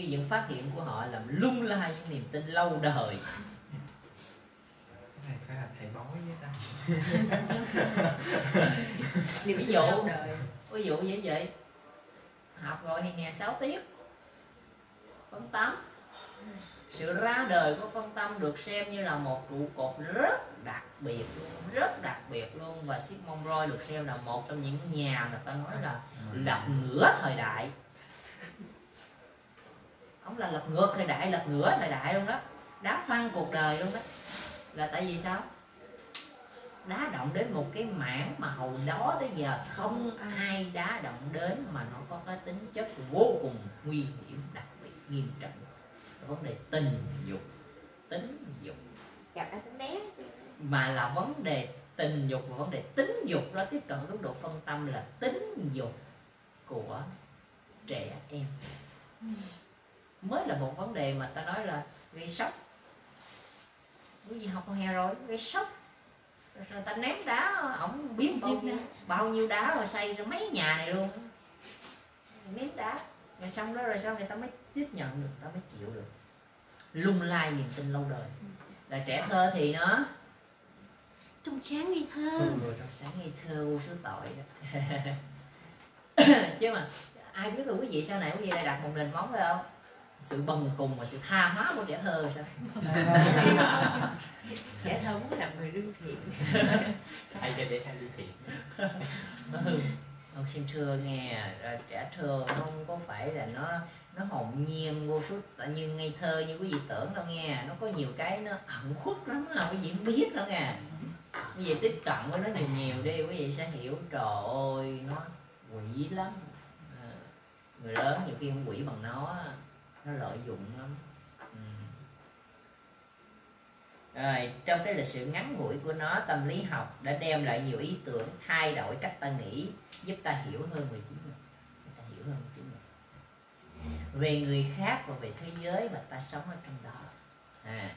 khi những phát hiện của họ làm lung lay những niềm tin lâu đời. cái này phải là thầy bói với ta. Ví dụ ví dụ như vậy. Học rồi thì nghe 6 tiết phân tâm. Sự ra đời của phân tâm được xem như là một trụ cột rất đặc biệt luôn rất đặc biệt luôn. Và Sigmund Freud được xem là một trong những nhà mà ta nói là lật ngửa thời đại ông là lật ngược thời đại lật ngửa thời đại luôn đó. Đá phăng cuộc đời luôn đó. Là tại vì sao? Đá động đến một cái mảng mà hồi đó tới giờ không ai đá động đến mà nó có cái tính chất vô cùng nguy hiểm đặc biệt nghiêm trọng. Vấn đề tình dục tính dục. Mà là vấn đề tình dục và vấn đề tính dục đó tiếp cận mức độ phân tâm là tính dục của trẻ em mới là một vấn đề mà ta nói là gây sốc cái gì học con hè rồi gây sốc rồi ta ném đá ổng biết bao nhiêu, bao nhiêu đá rồi xây ra mấy nhà này luôn. Ném đá. Rồi xong đó rồi sau người ta mới tiếp nhận được ta mới chịu được. Lung lay niềm tin lâu đời. Là trẻ thơ thì nó trong sáng nghi thơ. Ừ, trong sáng ngây thơ vô số tội đó. Chứ mà ai biết là quý vị sau này quý vị lại đặt một nền móng phải không sự bần cùng và sự tha hóa của trẻ thơ sao trẻ thơ muốn làm người lương thiện. Ai cho để sang đi thiện. Ừ. ông xin thưa nghe à, trẻ thơ nó không có phải là nó nó hồn nhiên vô số tự nhiên ngây thơ như quý vị tưởng đâu nghe. Nó có nhiều cái nó ẩn khuất lắm là quý vị không biết đâu nghe. Quý vị tiếp cận với nó nhiều nhiều đi quý vị sẽ hiểu trời ơi nó quỷ lắm. À, người lớn nhiều khi không quỷ bằng nó nó lợi dụng lắm ừ. rồi trong cái lịch sử ngắn ngủi của nó tâm lý học đã đem lại nhiều ý tưởng thay đổi cách ta nghĩ giúp ta hiểu hơn về chính mình. Giúp ta hiểu hơn về chính mình. Về người khác và về thế giới mà ta sống ở trong đó. À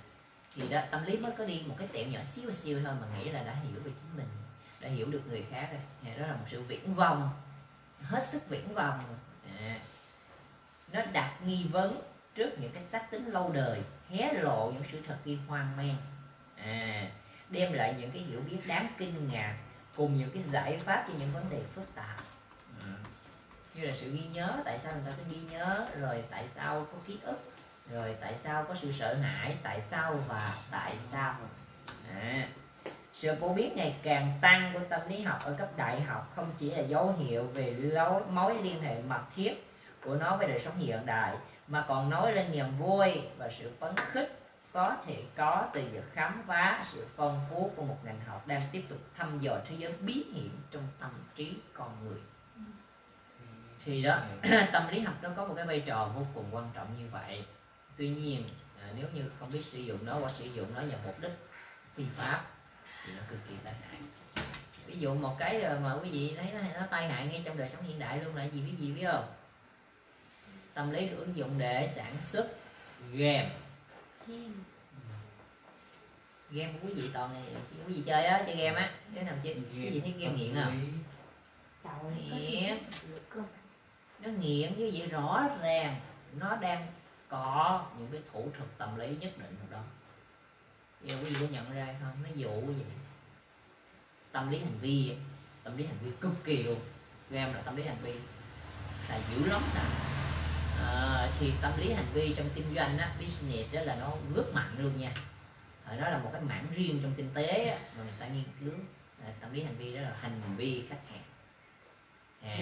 thì đó tâm lý mới có đi một cái tẹo nhỏ xíu xíu thôi mà nghĩ là đã hiểu về chính mình đã hiểu được người khác rồi. À, đó là một sự viễn vông hết sức viễn vông à, nó đặt nghi vấn trước những cái xác tính lâu đời hé lộ những sự thật ghi hoang mang à, đem lại những cái hiểu biết đáng kinh ngạc cùng những cái giải pháp cho những vấn đề phức tạp. Ừ. Như là sự ghi nhớ tại sao người ta có ghi nhớ rồi tại sao có ký ức rồi tại sao có sự sợ hãi tại sao và tại sao. À, sự phổ biến ngày càng tăng của tâm lý học ở cấp đại học không chỉ là dấu hiệu về lối mối liên hệ mật thiết của nó với đời sống hiện đại mà còn nói lên niềm vui và sự phấn khích có thể có từ việc khám phá sự phong phú của một ngành học đang tiếp tục thăm dò thế giới bí hiểm trong tâm trí con người. Thì đó tâm lý học nó có một cái vai trò vô cùng quan trọng như vậy. Tuy nhiên à, nếu như không biết sử dụng nó hoặc sử dụng nó vào mục đích phi pháp thì nó cực kỳ tai hại ví dụ một cái mà quý vị thấy nó, nó tai hại ngay trong đời sống hiện đại luôn là gì? Biết gì biết không? Tâm lý được ứng dụng để sản xuất game. Game. Của quý vị toàn này quý vị chơi á chơi game á. Cái nào chơi quý vị thấy game nghiện không ơi, có nghiện. nó nghiện như vậy rõ ràng. Nó đang có những cái thủ thuật tâm lý nhất định nào đó. Giờ quý vị có nhận ra không? Nó dụ gì tâm lý hành vi tâm lý hành vi cực kỳ luôn. Game là tâm lý hành vi. Là dữ lắm sao à, thì tâm lý hành vi trong kinh doanh á business đó là nó rất mạnh luôn nha. À, nó là một cái mảng riêng trong kinh tế á, mà người ta nghiên cứu. À, tâm lý hành vi đó là hành vi khách hàng. À,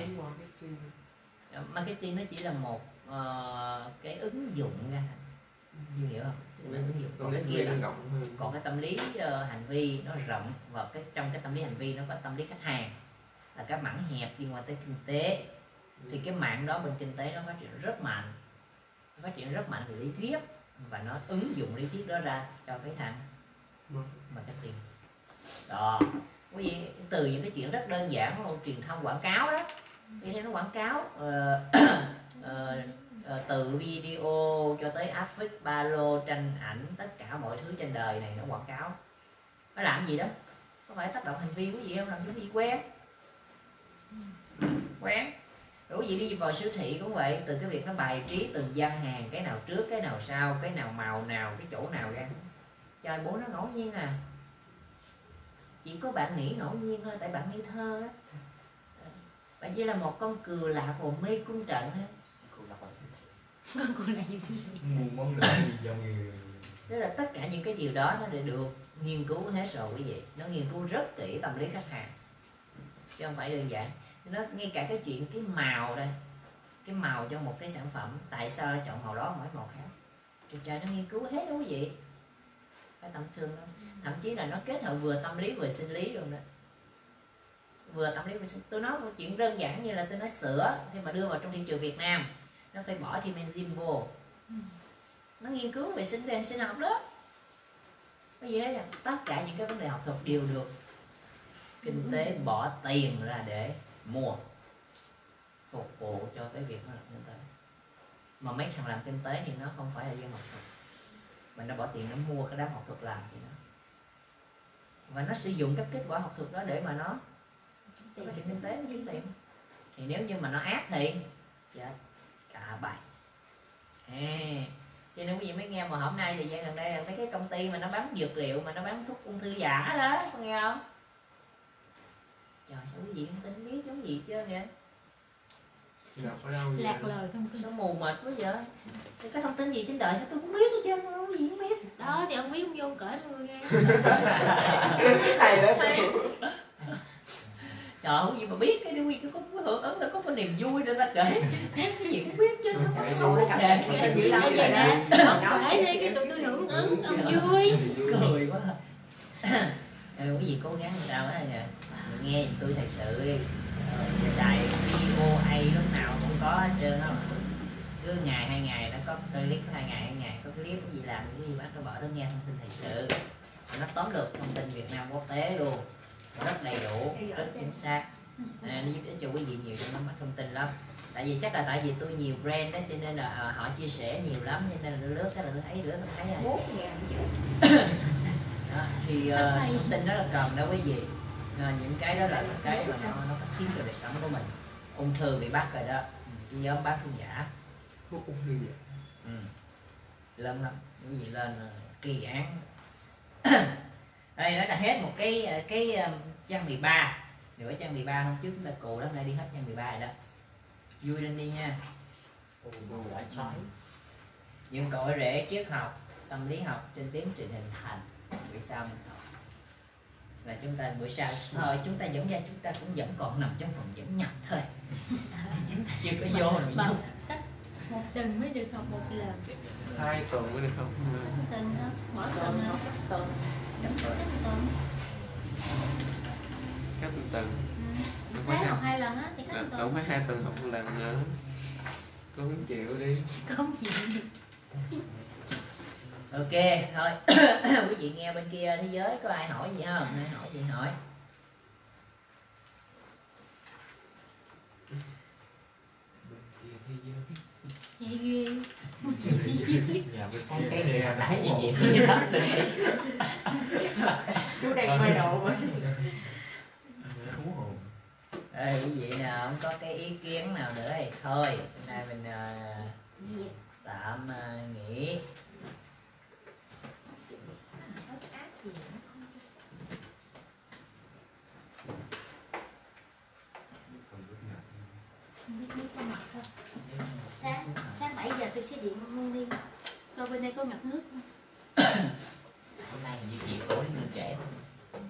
marketing. Nó chỉ là một ờ, cái ứng dụng ra thành Như hiểu không? Chỉ là ứng dụng còn cái kia là nó rộng hơn còn cái tâm lý ờ, hành vi nó rộng và cái trong cái tâm lý hành vi nó có tâm lý khách hàng. Là cái mảng hẹp liên quan tới kinh tế thì cái mạng đó bên kinh tế nó phát triển rất mạnh. Nó phát triển rất mạnh về lý thuyết và nó ứng dụng lý thuyết đó ra cho cái thằng Vâng. marketing. Đó. Quý vị từ những cái chuyện rất đơn giản là truyền thông quảng cáo đó. Đi theo nó quảng cáo ờ, ờ, từ video cho tới áp phích ba lô tranh ảnh tất cả mọi thứ trên đời này nó quảng cáo. Nó làm gì đó? Có phải tác động hành vi quý vị không? Làm quý vị quen quen quý vị đi vào siêu thị cũng vậy từ cái việc nó bài trí từng gian hàng cái nào trước cái nào sau cái nào màu nào cái chỗ nào ra chơi bố nó ngẫu nhiên à. Chỉ có bạn nghĩ ngẫu nhiên thôi tại bạn nghi thơ á. Bạn chỉ là một con cừu lạc vào mê cung trận thôi. Cô đọc vào siêu thị. Con món đồ gì dòng người tức là tất cả những cái điều đó nó đã được nghiên cứu hết rồi quý vị. Nó nghiên cứu rất kỹ tâm lý khách hàng. Chứ không phải đơn giản nó ngay cả cái chuyện cái màu đây cái màu cho một cái sản phẩm tại sao lại chọn màu đó không phải màu khác? Trên trời nó nghiên cứu hết đó quý vị. Phải tầm thường đâu thậm chí là nó kết hợp vừa tâm lý vừa sinh lý luôn đó. Vừa tâm lý vừa sinh tôi nói một chuyện đơn giản như là tôi nói sữa khi mà đưa vào trong thị trường Việt Nam nó phải bỏ thêm enzyme vô. Nó nghiên cứu về sinh về sinh học đó. Cái gì đấy là tất cả những cái vấn đề học thuật đều được kinh tế bỏ tiền ra để mua phục vụ cho cái việc nó làm kinh tế. Mà mấy thằng làm kinh tế thì nó không phải là dân học thuật. Mà nó bỏ tiền nó mua cái đám học thuật làm gì đó và nó sử dụng các kết quả học thuật đó để mà nó phát triển kinh tế nó kiếm tiền. Thì nếu như mà nó ác thì chết. Cả bài à, cho nên quý vị mới nghe mà hôm nay thì gian gần đây là mấy cái công ty mà nó bán dược liệu mà nó bán thuốc ung thư giả đó có nghe không trời sao quý vị không tin biết giống gì chưa đâu vậy? lạc lời thông tin. Sao mù mịt quá vậy? Cái thông tin gì trên đời sao tôi không biết hết trơn không có gì không biết. Đó thì ông biết ông vô cởi tôi nghe. Hay đó. Trời ơi gì mà biết cái quý vị có có hưởng ứng là có cái niềm vui để ta kể. Cái gì cũng biết chứ nó không có kể. Cái gì đâu vậy? Nè ông kể đi cái tụi tôi hưởng ứng ông vui. cười quá. À, quý vị cố gắng làm sao á nè nghe giùm tôi thật sự đi Ờ, đài VOA lúc nào cũng có hết trơn á. Cứ ngày hai ngày nó có clip hai ngày hai ngày có clip cái gì làm cái gì bác nó bỏ nó nghe thông tin thời sự. Nó tóm được thông tin Việt Nam quốc tế luôn. Nó rất đầy đủ rất chính xác. À, nó giúp ích cho quý vị nhiều trong nắm bắt thông tin lắm. Tại vì chắc là tại vì tôi nhiều brand đó cho nên là à, họ chia sẻ nhiều lắm cho nên là lướt cái là tôi thấy lướt tôi thấy rồi bốn ngàn chứ. Đó, thì uh, thông tin đó là cần đó quý vị à, những cái đó là cái mà nó nó triển cho đời sống của mình. Ung thư bị bắt rồi đó. Ừ, cái nhóm bán thuốc giả. Thuốc ung thư vậy ừ. lên lắm. Quý vị lên ờ, kỳ án. Đây đó là hết một cái ờ, cái um, trang 13 Điều ở trang 13 hôm trước chúng ta cù đó hôm nay đi hết trang 13 rồi đó. Vui lên đi nha. Những cội rễ triết học tâm lý học trên tiến trình hình thành. Vì sao mình học là chúng ta buổi sau. Thời chúng ta dẫn ra chúng ta cũng vẫn còn nằm trong phòng dẫn nhập thôi. Chúng ta chưa có vô rồi bằng cách một tuần mới được học một lần. Hai tuần mới được không một tuần đó bỏ tuần rồi tuần. Đúng, cách một tuần. Các tuần tuần. Ừ. tháng học hai lần á thì đâu tuần. phải hai tuần học một lần nữa. Con không chịu đi. Không chịu được ok thôi. Quý vị nghe bên kia thế giới có ai hỏi gì không? Ai hỏi gì hỏi. Vậy ghê nhà bên Con cái thế nãy gì vậy chú đang quay độ mà Ê, quý vị nào không có cái ý kiến nào nữa thì thôi. Hôm nay mình ờ, tạm ờ, nghỉ không không sáng sáng 7 giờ tôi sẽ điện luôn đi. Coi bên đây có ngập nước không? Hôm nay như chị tối nên trễ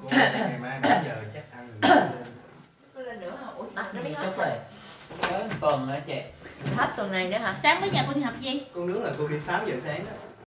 cô ngày mai 7 giờ chắc ăn rồi có lên nữa hả? Ủa tắt nó chút hết rồi nhớ tuần hả chị? Hết tuần này nữa hả? Sáng tới giờ cô đi học gì con nướng là cô đi 6 giờ sáng đó